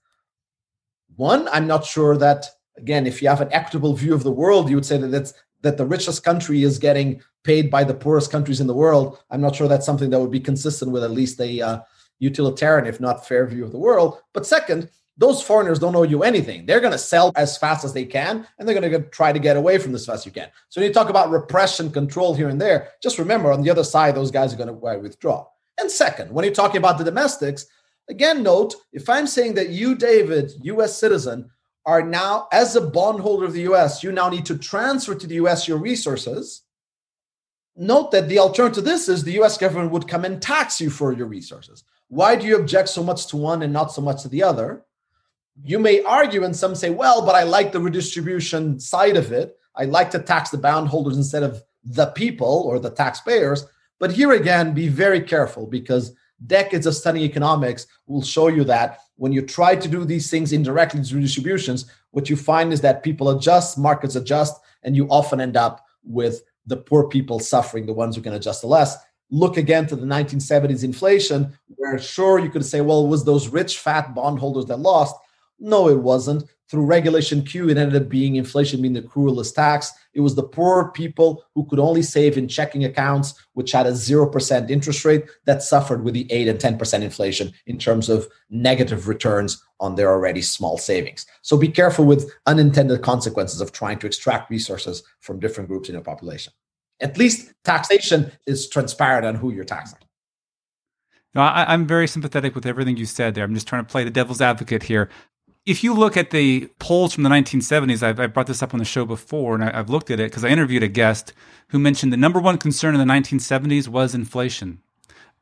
One, I'm not sure that again, if you have an equitable view of the world, you would say that it's that the richest country is getting paid by the poorest countries in the world. I'm not sure that's something that would be consistent with at least a uh, utilitarian, if not fair view of the world. But second, those foreigners don't owe you anything. They're going to sell as fast as they can, and they're going to try to get away from this as fast as you can. So when you talk about repression, control here and there, just remember on the other side, those guys are going to withdraw. And second, when you're talking about the domestics, Again, note if I'm saying that you, David, US citizen, are now, as a bondholder of the US, you now need to transfer to the US your resources. Note that the alternative to this is the US government would come and tax you for your resources. Why do you object so much to one and not so much to the other? You may argue, and some say, well, but I like the redistribution side of it. I like to tax the bondholders instead of the people or the taxpayers. But here again, be very careful because decades of studying economics will show you that when you try to do these things indirectly through distributions, what you find is that people adjust, markets adjust, and you often end up with the poor people suffering, the ones who can adjust the less. Look again to the 1970s inflation, where sure you could say, well, it was those rich, fat bondholders that lost. No, it wasn't through regulation Q, it ended up being inflation being the cruelest tax. It was the poor people who could only save in checking accounts, which had a 0% interest rate, that suffered with the 8 and 10% inflation in terms of negative returns on their already small savings. So be careful with unintended consequences of trying to extract resources from different groups in your population. At least taxation is transparent on who you're taxing. No, I, am very sympathetic with everything you said there. I'm just trying to play the devil's advocate here if you look at the polls from the 1970s, I've, I brought this up on the show before, and I, have looked at it because I interviewed a guest who mentioned the number one concern in the 1970s was inflation.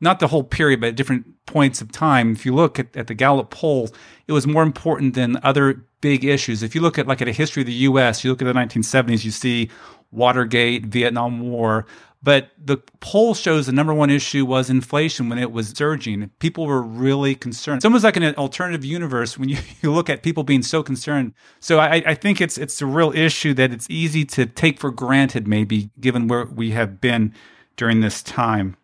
Not the whole period, but at different points of time. If you look at, at the Gallup poll, it was more important than other big issues. If you look at like at a history of the U.S., you look at the 1970s, you see Watergate, Vietnam War, but the poll shows the number one issue was inflation when it was surging. People were really concerned. It's almost like an alternative universe when you, you look at people being so concerned. So I, I think it's it's a real issue that it's easy to take for granted, maybe given where we have been during this time.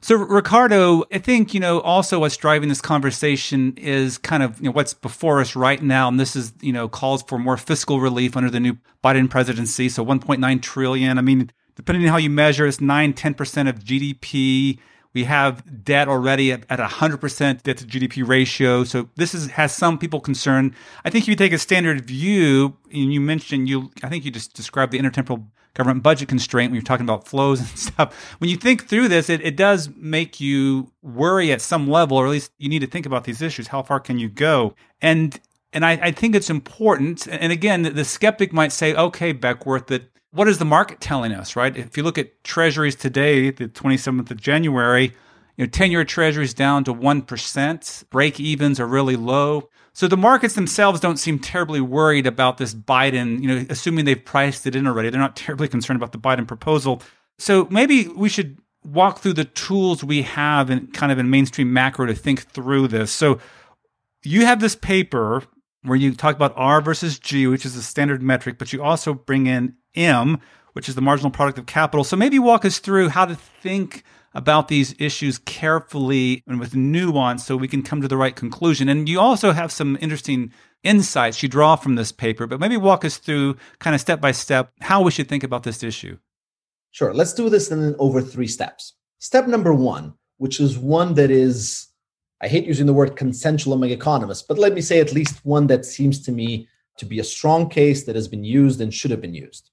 So, Ricardo, I think, you know, also what's driving this conversation is kind of, you know, what's before us right now. And this is, you know, calls for more fiscal relief under the new Biden presidency. So 1.9 trillion. I mean, depending on how you measure, it's 9, 10% of GDP. We have debt already at, at 100% debt to GDP ratio. So this is, has some people concerned. I think if you take a standard view, and you mentioned you, I think you just described the intertemporal government budget constraint when you're talking about flows and stuff. When you think through this, it, it does make you worry at some level, or at least you need to think about these issues. How far can you go? And and I, I think it's important. And again, the skeptic might say, okay, Beckworth, that what is the market telling us, right? If you look at treasuries today, the 27th of January, you know, 10 year treasuries down to 1%, break evens are really low. So the markets themselves don't seem terribly worried about this Biden, you know, assuming they've priced it in already. They're not terribly concerned about the Biden proposal. So maybe we should walk through the tools we have in kind of in mainstream macro to think through this. So you have this paper where you talk about R versus G, which is a standard metric, but you also bring in M, which is the marginal product of capital. So maybe walk us through how to think about these issues carefully and with nuance so we can come to the right conclusion. And you also have some interesting insights you draw from this paper, but maybe walk us through kind of step by step how we should think about this issue. Sure. Let's do this in over three steps. Step number one, which is one that is, I hate using the word consensual among economists, but let me say at least one that seems to me to be a strong case that has been used and should have been used.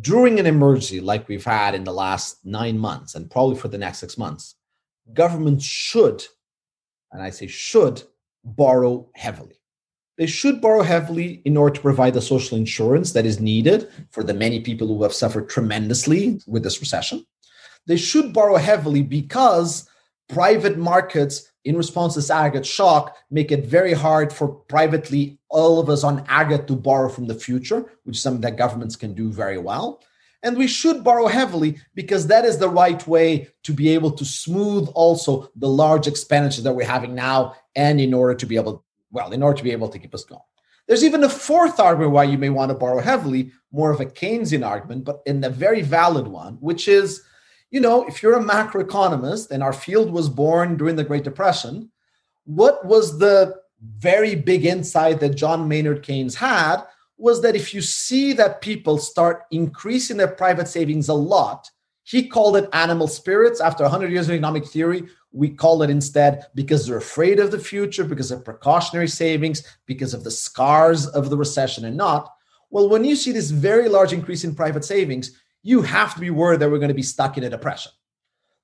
During an emergency like we've had in the last nine months and probably for the next six months, governments should, and I say should, borrow heavily. They should borrow heavily in order to provide the social insurance that is needed for the many people who have suffered tremendously with this recession. They should borrow heavily because private markets, in response to this aggregate shock, make it very hard for privately all of us on aggregate to borrow from the future, which is something that governments can do very well. And we should borrow heavily because that is the right way to be able to smooth also the large expenditures that we're having now, and in order to be able well, in order to be able to keep us going. There's even a fourth argument why you may want to borrow heavily, more of a Keynesian argument, but in a very valid one, which is, you know, if you're a macroeconomist and our field was born during the Great Depression, what was the very big insight that John Maynard Keynes had was that if you see that people start increasing their private savings a lot, he called it animal spirits. After 100 years of economic theory, we call it instead because they're afraid of the future, because of precautionary savings, because of the scars of the recession and not. Well, when you see this very large increase in private savings, you have to be worried that we're going to be stuck in a depression.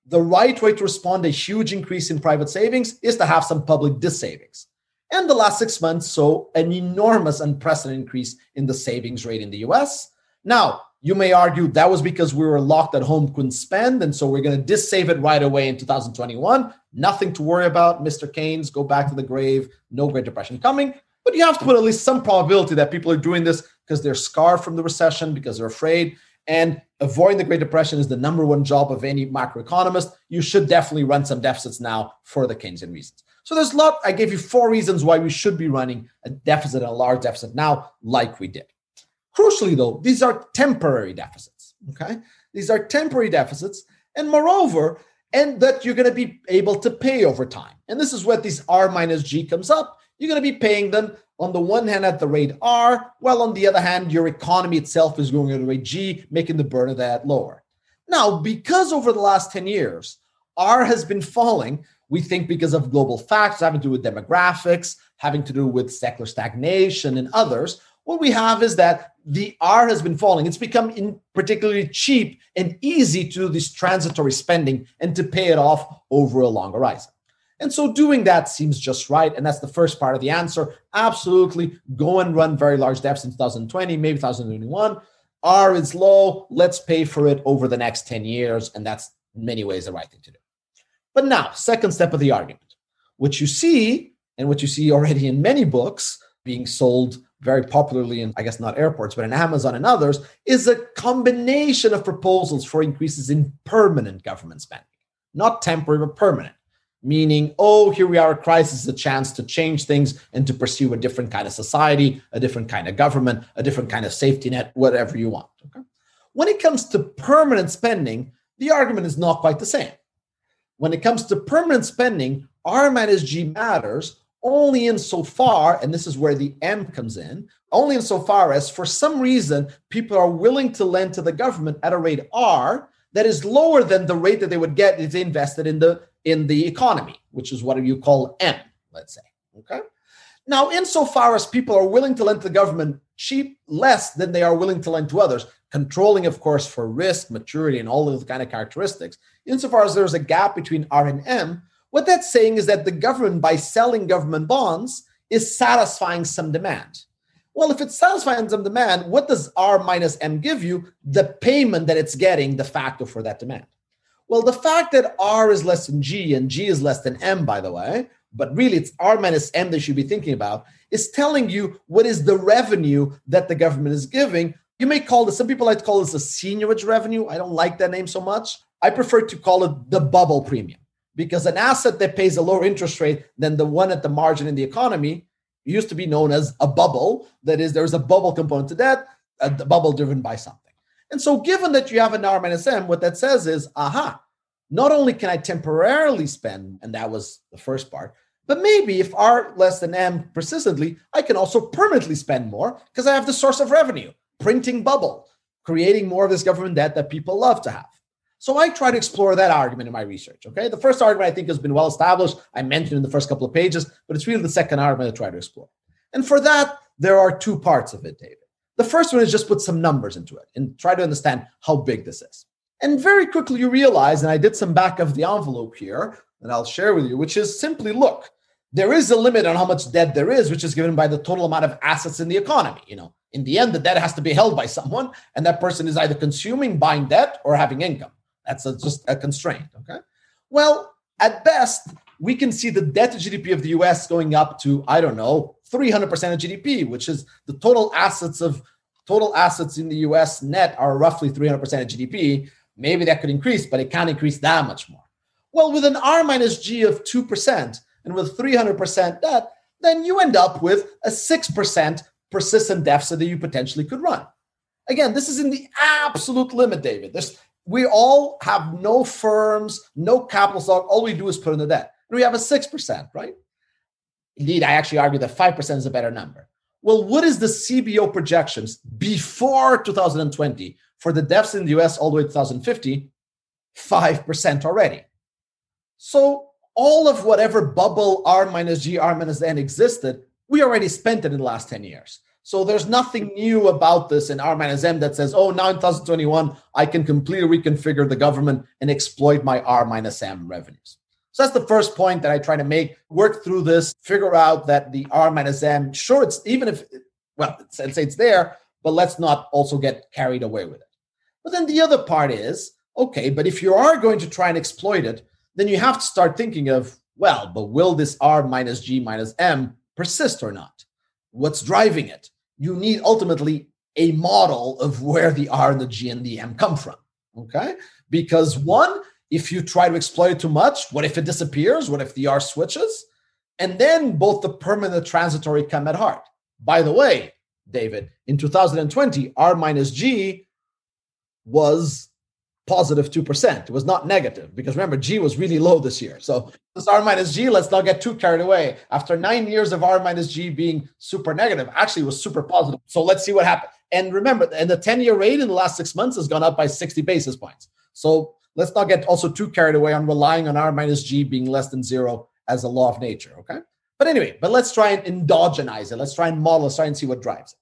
The right way to respond to a huge increase in private savings is to have some public dissavings. And the last six months saw an enormous, unprecedented increase in the savings rate in the US. Now, you may argue that was because we were locked at home, couldn't spend, and so we're going to dissave it right away in 2021. Nothing to worry about, Mr. Keynes. Go back to the grave. No Great Depression coming. But you have to put at least some probability that people are doing this because they're scarred from the recession, because they're afraid. And avoiding the Great Depression is the number one job of any macroeconomist. You should definitely run some deficits now for the Keynesian reasons. So there's a lot. I gave you four reasons why we should be running a deficit, a large deficit now, like we did. Crucially, though, these are temporary deficits. Okay. These are temporary deficits. And moreover, and that you're going to be able to pay over time. And this is where this R minus G comes up. You're going to be paying them on the one hand at the rate R, while on the other hand, your economy itself is going at the rate G, making the burn of that lower. Now, because over the last 10 years, R has been falling, we think because of global factors having to do with demographics, having to do with secular stagnation and others, what we have is that the R has been falling. It's become in particularly cheap and easy to do this transitory spending and to pay it off over a long horizon. And so doing that seems just right. And that's the first part of the answer. Absolutely go and run very large deficits in 2020, maybe 2021. R is low. Let's pay for it over the next 10 years. And that's many ways the right thing to do. But now, second step of the argument, what you see, and what you see already in many books being sold very popularly in, I guess, not airports, but in Amazon and others, is a combination of proposals for increases in permanent government spending, not temporary, but permanent. Meaning, oh, here we are, a crisis, a chance to change things and to pursue a different kind of society, a different kind of government, a different kind of safety net, whatever you want. Okay? When it comes to permanent spending, the argument is not quite the same. When it comes to permanent spending, R minus G matters only insofar, and this is where the M comes in, only insofar as for some reason people are willing to lend to the government at a rate R that is lower than the rate that they would get if they invested in the in the economy, which is what you call M, let's say. Okay. Now, insofar as people are willing to lend to the government cheap less than they are willing to lend to others, controlling, of course, for risk, maturity, and all those kind of characteristics, insofar as there's a gap between R and M, what that's saying is that the government, by selling government bonds, is satisfying some demand. Well, if it's satisfying some demand, what does R minus M give you? The payment that it's getting de facto for that demand. Well, the fact that R is less than G and G is less than M, by the way, but really it's R minus M that you should be thinking about, is telling you what is the revenue that the government is giving You may call this, some people like to call this a seigniorage revenue. I don't like that name so much. I prefer to call it the bubble premium because an asset that pays a lower interest rate than the one at the margin in the economy used to be known as a bubble. That is, there's a bubble component to that, a bubble driven by something. And so, given that you have an R minus M, what that says is, aha, not only can I temporarily spend, and that was the first part, but maybe if R less than M persistently, I can also permanently spend more because I have the source of revenue, printing bubble, creating more of this government debt that people love to have. So I try to explore that argument in my research. Okay. The first argument I think has been well established. I mentioned in the first couple of pages, but it's really the second argument I try to explore. And for that, there are two parts of it, David. The first one is just put some numbers into it and try to understand how big this is. And very quickly you realize, and I did some back of the envelope here that I'll share with you, which is simply look, there is a limit on how much debt there is, which is given by the total amount of assets in the economy. You know, in the end, the debt has to be held by someone, and that person is either consuming, buying debt, or having income. That's a, just a constraint. Okay. Well, at best, we can see the debt to GDP of the US going up to, I don't know, 300% of GDP, which is the total assets of total assets in the US net are roughly 300% of GDP. Maybe that could increase, but it can't increase that much more. Well, with an R minus G of 2% and with 300% debt, then you end up with a 6% persistent deficit that you potentially could run. Again, this is in the absolute limit, David. There's, we all have no firms, no capital stock. All we do is put in the debt. And we have a 6%, right? Indeed, I actually argue that 5% is a better number. Well, what is the CBO projections before 2020 for the deficit in the US all the way to 2050? 5% already. So all of whatever bubble R minus G, R minus N existed, we already spent it in the last 10 years. So there's nothing new about this in R minus M that says, oh, now in 2021, I can completely reconfigure the government and exploit my R minus M revenues. So that's the first point that I try to make. Work through this, figure out that the R minus M, sure, it's even if, well, let's say it's there, but let's not also get carried away with it. But then the other part is, okay, but if you are going to try and exploit it, then you have to start thinking of, well, but will this R minus G minus M persist or not? What's driving it? You need ultimately a model of where the R and the G and the M come from. Okay. Because one, if you try to exploit it too much, what if it disappears? What if the R switches? And then both the permanent and transitory come at heart. By the way, David, in 2020, R minus G was positive 2%. It was not negative because remember, G was really low this year. So this R minus G, let's not get too carried away. After nine years of R minus G being super negative, actually was super positive. So let's see what happened. And remember, and the 10 year rate in the last six months has gone up by 60 basis points. So let's not get also too carried away on relying on R minus G being less than zero as a law of nature. Okay. But anyway, but let's try and endogenize it. Let's try and model, let's try and see what drives it.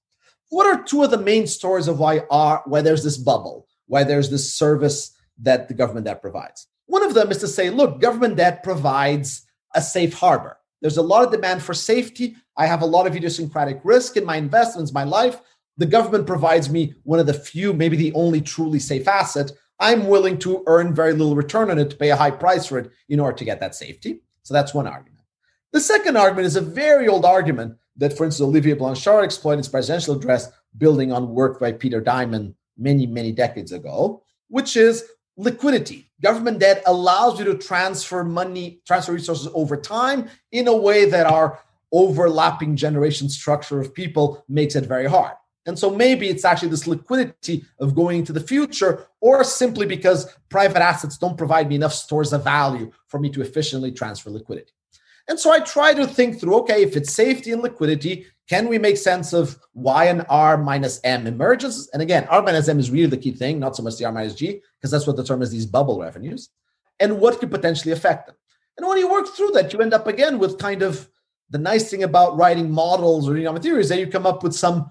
What are two of the main stories of why R, why there's this bubble, why there's this service that the government debt provides? One of them is to say, look, government debt provides a safe harbor. There's a lot of demand for safety. I have a lot of idiosyncratic risk in my investments, my life. The government provides me one of the few, maybe the only truly safe asset I'm willing to earn very little return on it to pay a high price for it in order to get that safety. So that's one argument. The second argument is a very old argument that, for instance, Olivier Blanchard exploited in his presidential address, building on work by Peter Diamond many, many decades ago, which is liquidity. Government debt allows you to transfer money, transfer resources over time in a way that our overlapping generation structure of people makes it very hard. And so maybe it's actually this liquidity of going into the future, or simply because private assets don't provide me enough stores of value for me to efficiently transfer liquidity. And so I try to think through okay, if it's safety and liquidity, can we make sense of why an R minus M emerges? And again, R minus M is really the key thing, not so much the R minus G, because that's what determines these bubble revenues, and what could potentially affect them. And when you work through that, you end up again with kind of the nice thing about writing models or economic theories that you come up with some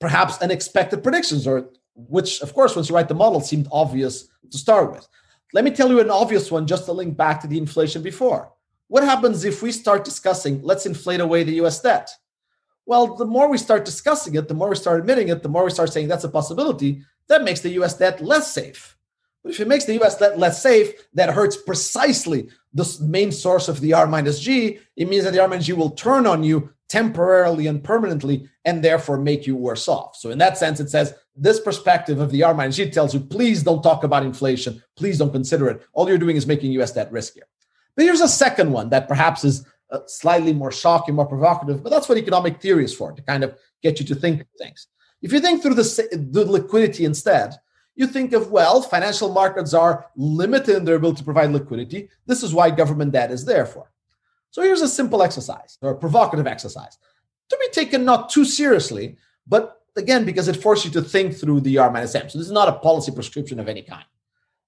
perhaps unexpected predictions, or which, of course, once you write the model, seemed obvious to start with. Let me tell you an obvious one just to link back to the inflation before. What happens if we start discussing, let's inflate away the US debt? Well, the more we start discussing it, the more we start admitting it, the more we start saying that's a possibility, that makes the US debt less safe. But if it makes the US debt less safe, that hurts precisely the main source of the R minus G. It means that the R minus G will turn on you temporarily and permanently and therefore make you worse off. So in that sense, it says this perspective of the minus G tells you, please don't talk about inflation. Please don't consider it. All you're doing is making US debt riskier. But here's a second one that perhaps is uh, slightly more shocking, more provocative, but that's what economic theory is for, to kind of get you to think things. If you think through the, the liquidity instead, you think of, well, financial markets are limited in their ability to provide liquidity. This is why government debt is there for. So here's a simple exercise or a provocative exercise to be taken not too seriously, but again, because it forces you to think through the R minus M. So this is not a policy prescription of any kind.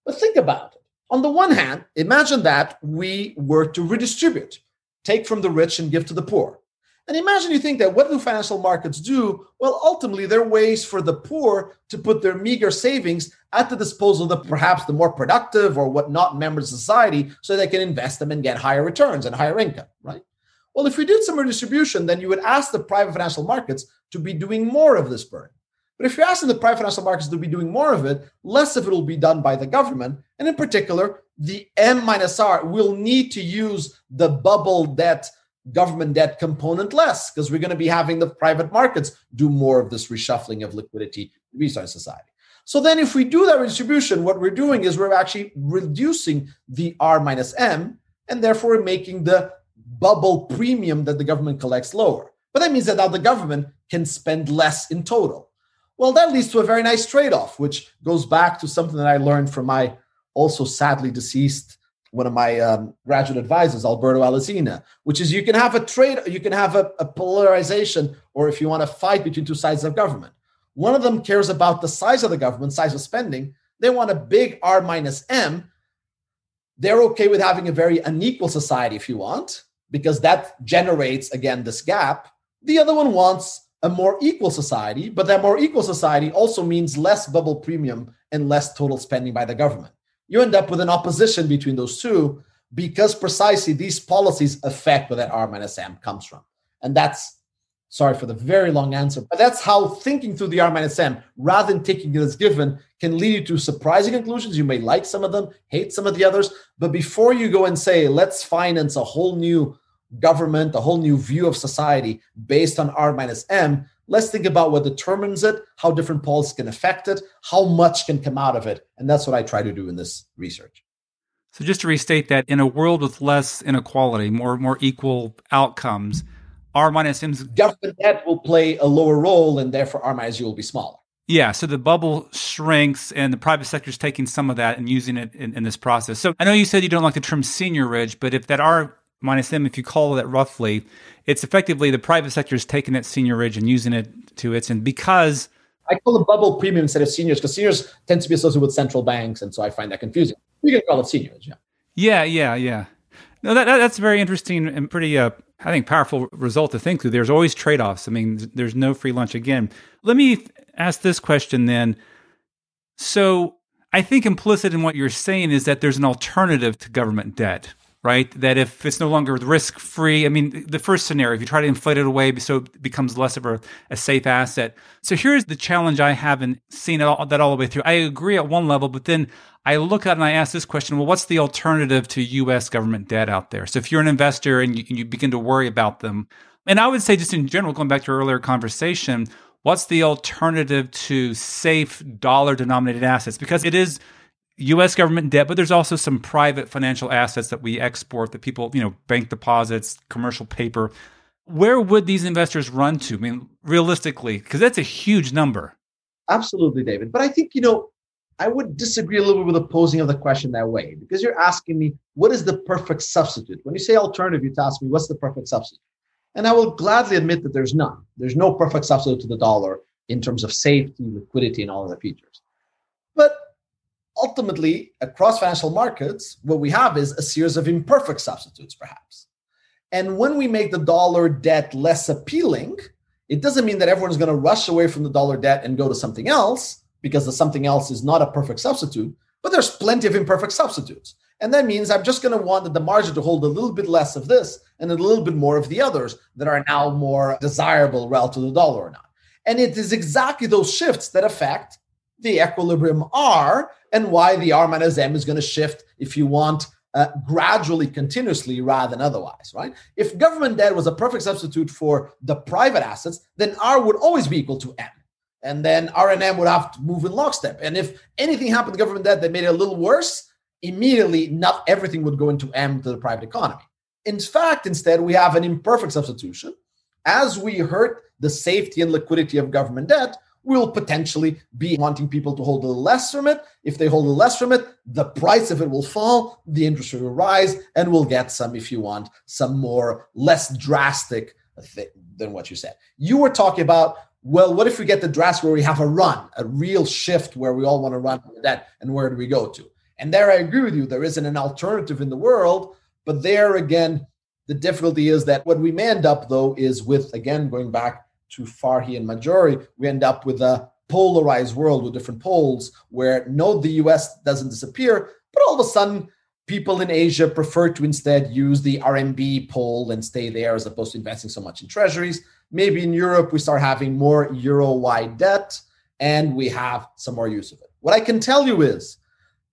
But think about it. On the one hand, imagine that we were to redistribute, take from the rich and give to the poor. And imagine you think that what do financial markets do? Well, ultimately, they're ways for the poor to put their meager savings at the disposal of perhaps the more productive or whatnot members of society so they can invest them and get higher returns and higher income, right? Well, if we did some redistribution, then you would ask the private financial markets to be doing more of this burden. But if you're asking the private financial markets to be doing more of it, less of it will be done by the government. And in particular, the M minus R will need to use the bubble debt government debt component less because we're going to be having the private markets do more of this reshuffling of liquidity resource society. So then if we do that redistribution, what we're doing is we're actually reducing the R minus M and therefore making the bubble premium that the government collects lower. But that means that now the government can spend less in total. Well, that leads to a very nice trade off, which goes back to something that I learned from my also sadly deceased one of my um, graduate advisors, Alberto Alesina, which is you can have a trade, you can have a, a polarization, or if you want to fight between two sides of government. One of them cares about the size of the government, size of spending. They want a big R minus M. They're okay with having a very unequal society if you want, because that generates, again, this gap. The other one wants a more equal society, but that more equal society also means less bubble premium and less total spending by the government you end up with an opposition between those two because precisely these policies affect where that R minus M comes from. And that's sorry for the very long answer, but that's how thinking through the R minus M, rather than taking it as given, can lead you to surprising conclusions. You may like some of them, hate some of the others, but before you go and say, let's finance a whole new government, a whole new view of society based on R minus M, Let's think about what determines it, how different policies can affect it, how much can come out of it. And that's what I try to do in this research. So just to restate that, in a world with less inequality, more more equal outcomes, R minus M's government debt will play a lower role, and therefore R minus U will be smaller. Yeah, so the bubble shrinks, and the private sector is taking some of that and using it in, in this process. So I know you said you don't like the term seigniorage, but if that R minus M, if you call it roughly, it's effectively the private sector is taking that seigniorage and using it to its and because I call it bubble premium instead of seigniorage because seigniorage tend to be associated with central banks, and so I find that confusing. We can call it seigniorage, yeah. Yeah, yeah, yeah. No, that, that that's very interesting and pretty, uh, I think, powerful result to think through. There's always trade offs. I mean, there's no free lunch. Again, let me ask this question then. So, I think implicit in what you're saying is that there's an alternative to government debt, right? That if it's no longer risk free, I mean, the first scenario, if you try to inflate it away so it becomes less of a, a safe asset. So here's the challenge I haven't seen all, that all the way through. I agree at one level, but then I look at and I ask this question well, what's the alternative to US government debt out there? So if you're an investor and you, you begin to worry about them, and I would say, just in general, going back to our earlier conversation, what's the alternative to safe dollar denominated assets? Because it is U.S. government debt, but there's also some private financial assets that we export that people, you know, bank deposits, commercial paper. Where would these investors run to? I mean, realistically, because that's a huge number. Absolutely, David. But I think, you know, I would disagree a little bit with the posing of the question that way because you're asking me, what is the perfect substitute? When you say alternative, you ask me, what's the perfect substitute? And I will gladly admit that there's none. There's no perfect substitute to the dollar in terms of safety, liquidity, and all of the features. But ultimately, across financial markets, what we have is a series of imperfect substitutes, perhaps. And when we make the dollar debt less appealing, it doesn't mean that everyone's going to rush away from the dollar debt and go to something else because the something else is not a perfect substitute, but there's plenty of imperfect substitutes. And that means I'm just going to want the margin to hold a little bit less of this and a little bit more of the others that are now more desirable relative to the dollar or not. And it is exactly those shifts that affect the equilibrium R and why the R minus M is going to shift if you want uh, gradually, continuously, rather than otherwise, right? If government debt was a perfect substitute for the private assets, then R would always be equal to M. And then R and M would have to move in lockstep. And if anything happened to government debt that made it a little worse, immediately not everything would go into M to the private economy. In fact, instead, we have an imperfect substitution. As we hurt the safety and liquidity of government debt, will potentially be wanting people to hold a little less from it. If they hold a less from it, the price of it will fall, the interest rate will rise, and we'll get some, if you want, some more less drastic th- than what you said. You were talking about, well, what if we get the drastic where we have a run, a real shift where we all want to run that, and where do we go to? And there I agree with you, there isn't an alternative in the world, but there again, the difficulty is that what we may end up though is with again going back to Farhi and Maggiori, we end up with a polarized world with different poles where no, the US doesn't disappear, but all of a sudden people in Asia prefer to instead use the RMB pole and stay there as opposed to investing so much in treasuries. Maybe in Europe, we start having more euro wide debt and we have some more use of it. What I can tell you is,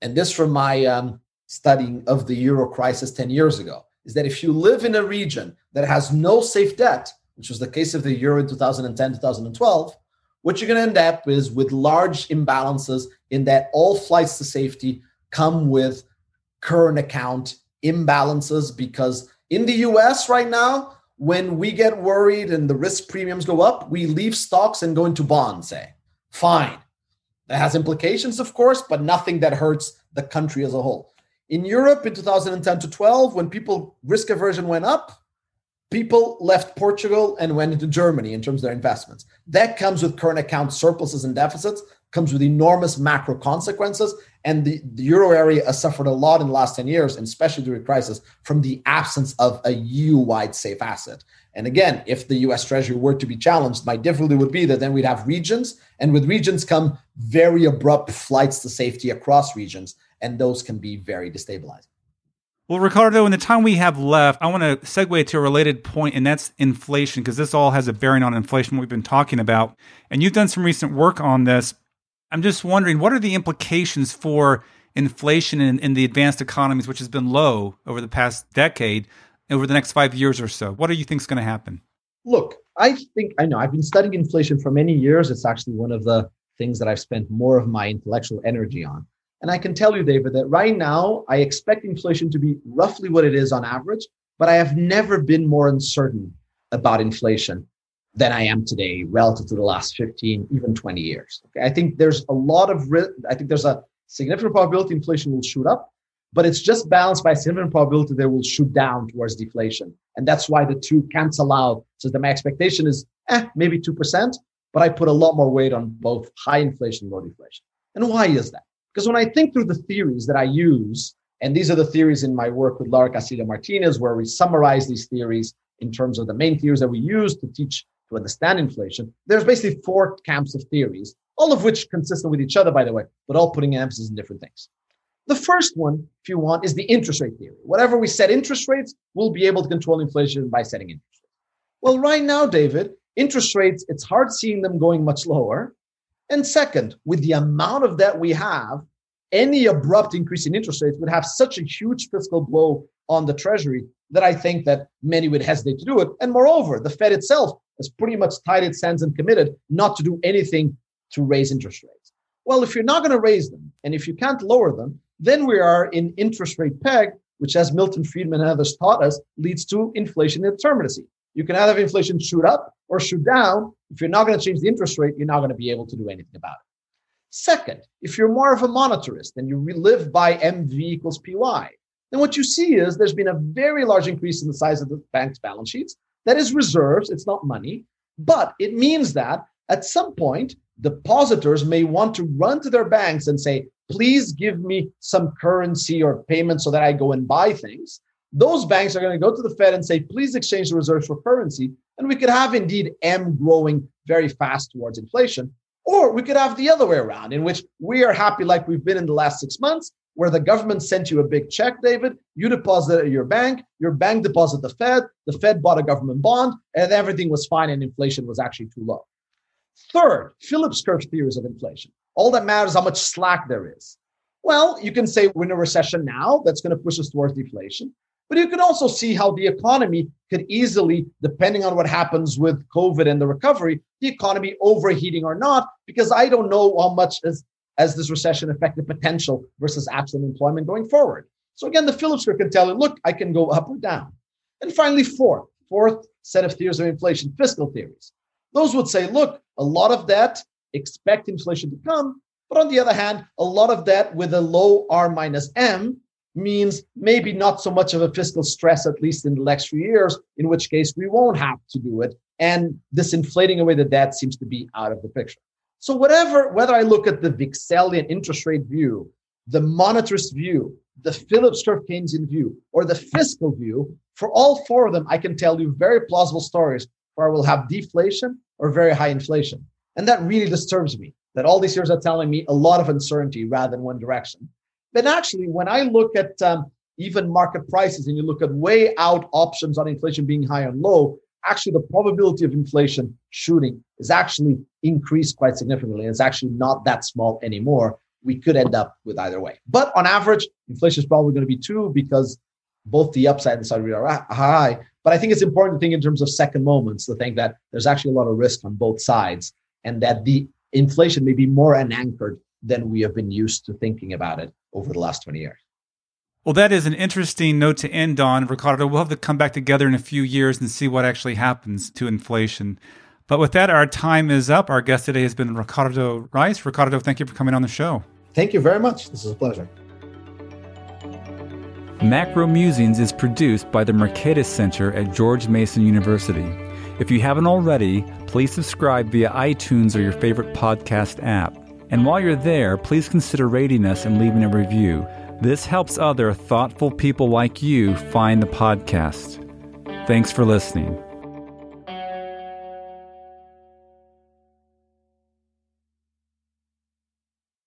and this from my um, studying of the euro crisis 10 years ago, is that if you live in a region that has no safe debt, which was the case of the euro in 2010, 2012, what you're going to end up is with large imbalances in that all flights to safety come with current account imbalances because in the US right now, when we get worried and the risk premiums go up, we leave stocks and go into bonds, say. Fine. That has implications, of course, but nothing that hurts the country as a whole. In Europe in 2010 to 12, when people risk aversion went up, people left Portugal and went into Germany in terms of their investments. That comes with current account surpluses and deficits, comes with enormous macro consequences. And the, the euro area has suffered a lot in the last 10 years, and especially during crisis, from the absence of a EU-wide safe asset. And again, if the US Treasury were to be challenged, my difficulty would be that then we'd have regions, and with regions come very abrupt flights to safety across regions, and those can be very destabilizing. Well, Ricardo, in the time we have left, I want to segue to a related point, and that's inflation, because this all has a bearing on inflation we've been talking about. And you've done some recent work on this. I'm just wondering, what are the implications for inflation in, in the advanced economies, which has been low over the past decade, over the next five years or so? What do you think is going to happen? Look, I think I know I've been studying inflation for many years. It's actually one of the things that I've spent more of my intellectual energy on. And I can tell you, David, that right now I expect inflation to be roughly what it is on average, but I have never been more uncertain about inflation than I am today relative to the last 15, even 20 years. Okay. I think there's a lot of risk. I think there's a significant probability inflation will shoot up, but it's just balanced by a significant probability that will shoot down towards deflation. And that's why the two cancel out. So that my expectation is eh, maybe 2%, but I put a lot more weight on both high inflation and low deflation. And why is that? Because when I think through the theories that I use, and these are the theories in my work with Laura Castillo Martinez, where we summarize these theories in terms of the main theories that we use to teach to understand inflation, there's basically four camps of theories, all of which consistent with each other, by the way, but all putting emphasis in different things. The first one, if you want, is the interest rate theory. Whatever we set interest rates, we'll be able to control inflation by setting interest rates. Well, right now, David, interest rates, it's hard seeing them going much lower. And second, with the amount of debt we have, any abrupt increase in interest rates would have such a huge fiscal blow on the treasury that I think that many would hesitate to do it. And moreover, the Fed itself has pretty much tied its hands and committed not to do anything to raise interest rates. Well, if you're not going to raise them and if you can't lower them, then we are in interest rate peg, which as Milton Friedman and others taught us, leads to inflation indeterminacy. You can have inflation shoot up or shoot down. If you're not going to change the interest rate, you're not going to be able to do anything about it. Second, if you're more of a monetarist and you live by MV equals PY, then what you see is there's been a very large increase in the size of the bank's balance sheets. That is reserves, it's not money, but it means that at some point, depositors may want to run to their banks and say, please give me some currency or payment so that I go and buy things. Those banks are going to go to the Fed and say, please exchange the reserves for currency. And we could have indeed M growing very fast towards inflation. Or we could have the other way around, in which we are happy, like we've been in the last six months, where the government sent you a big check, David. You deposit it at your bank, your bank deposited the Fed, the Fed bought a government bond, and everything was fine, and inflation was actually too low. Third, Phillips curve theories of inflation. All that matters how much slack there is. Well, you can say we're in a recession now. That's going to push us towards deflation. But you can also see how the economy could easily, depending on what happens with COVID and the recovery, the economy overheating or not, because I don't know how much as, as this recession affect the potential versus actual employment going forward. So again, the Phillips curve can tell you, look, I can go up or down. And finally, fourth, fourth set of theories of inflation, fiscal theories. Those would say, look, a lot of that expect inflation to come, but on the other hand, a lot of that with a low R minus M means maybe not so much of a fiscal stress, at least in the next few years, in which case we won't have to do it. And this inflating away the debt seems to be out of the picture. So whatever, whether I look at the Wicksellian interest rate view, the monetarist view, the Phillips curve Keynesian view, or the fiscal view, for all four of them, I can tell you very plausible stories where we'll have deflation or very high inflation. And that really disturbs me that all these years are telling me a lot of uncertainty rather than one direction. But actually, when I look at um, even market prices and you look at way out options on inflation being high and low, actually the probability of inflation shooting is actually increased quite significantly. It's actually not that small anymore. We could end up with either way. But on average, inflation is probably going to be two because both the upside and the side are high. But I think it's important to think in terms of second moments to think that there's actually a lot of risk on both sides and that the inflation may be more unanchored than we have been used to thinking about it over the last 20 years. Well, that is an interesting note to end on, Ricardo. We'll have to come back together in a few years and see what actually happens to inflation. But with that, our time is up. Our guest today has been Ricardo Reis. Ricardo, thank you for coming on the show. Thank you very much. This is a pleasure. Macro Musings is produced by the Mercatus Center at George Mason University. If you haven't already, please subscribe via iTunes or your favorite podcast app. And while you're there, please consider rating us and leaving a review. This helps other thoughtful people like you find the podcast. Thanks for listening.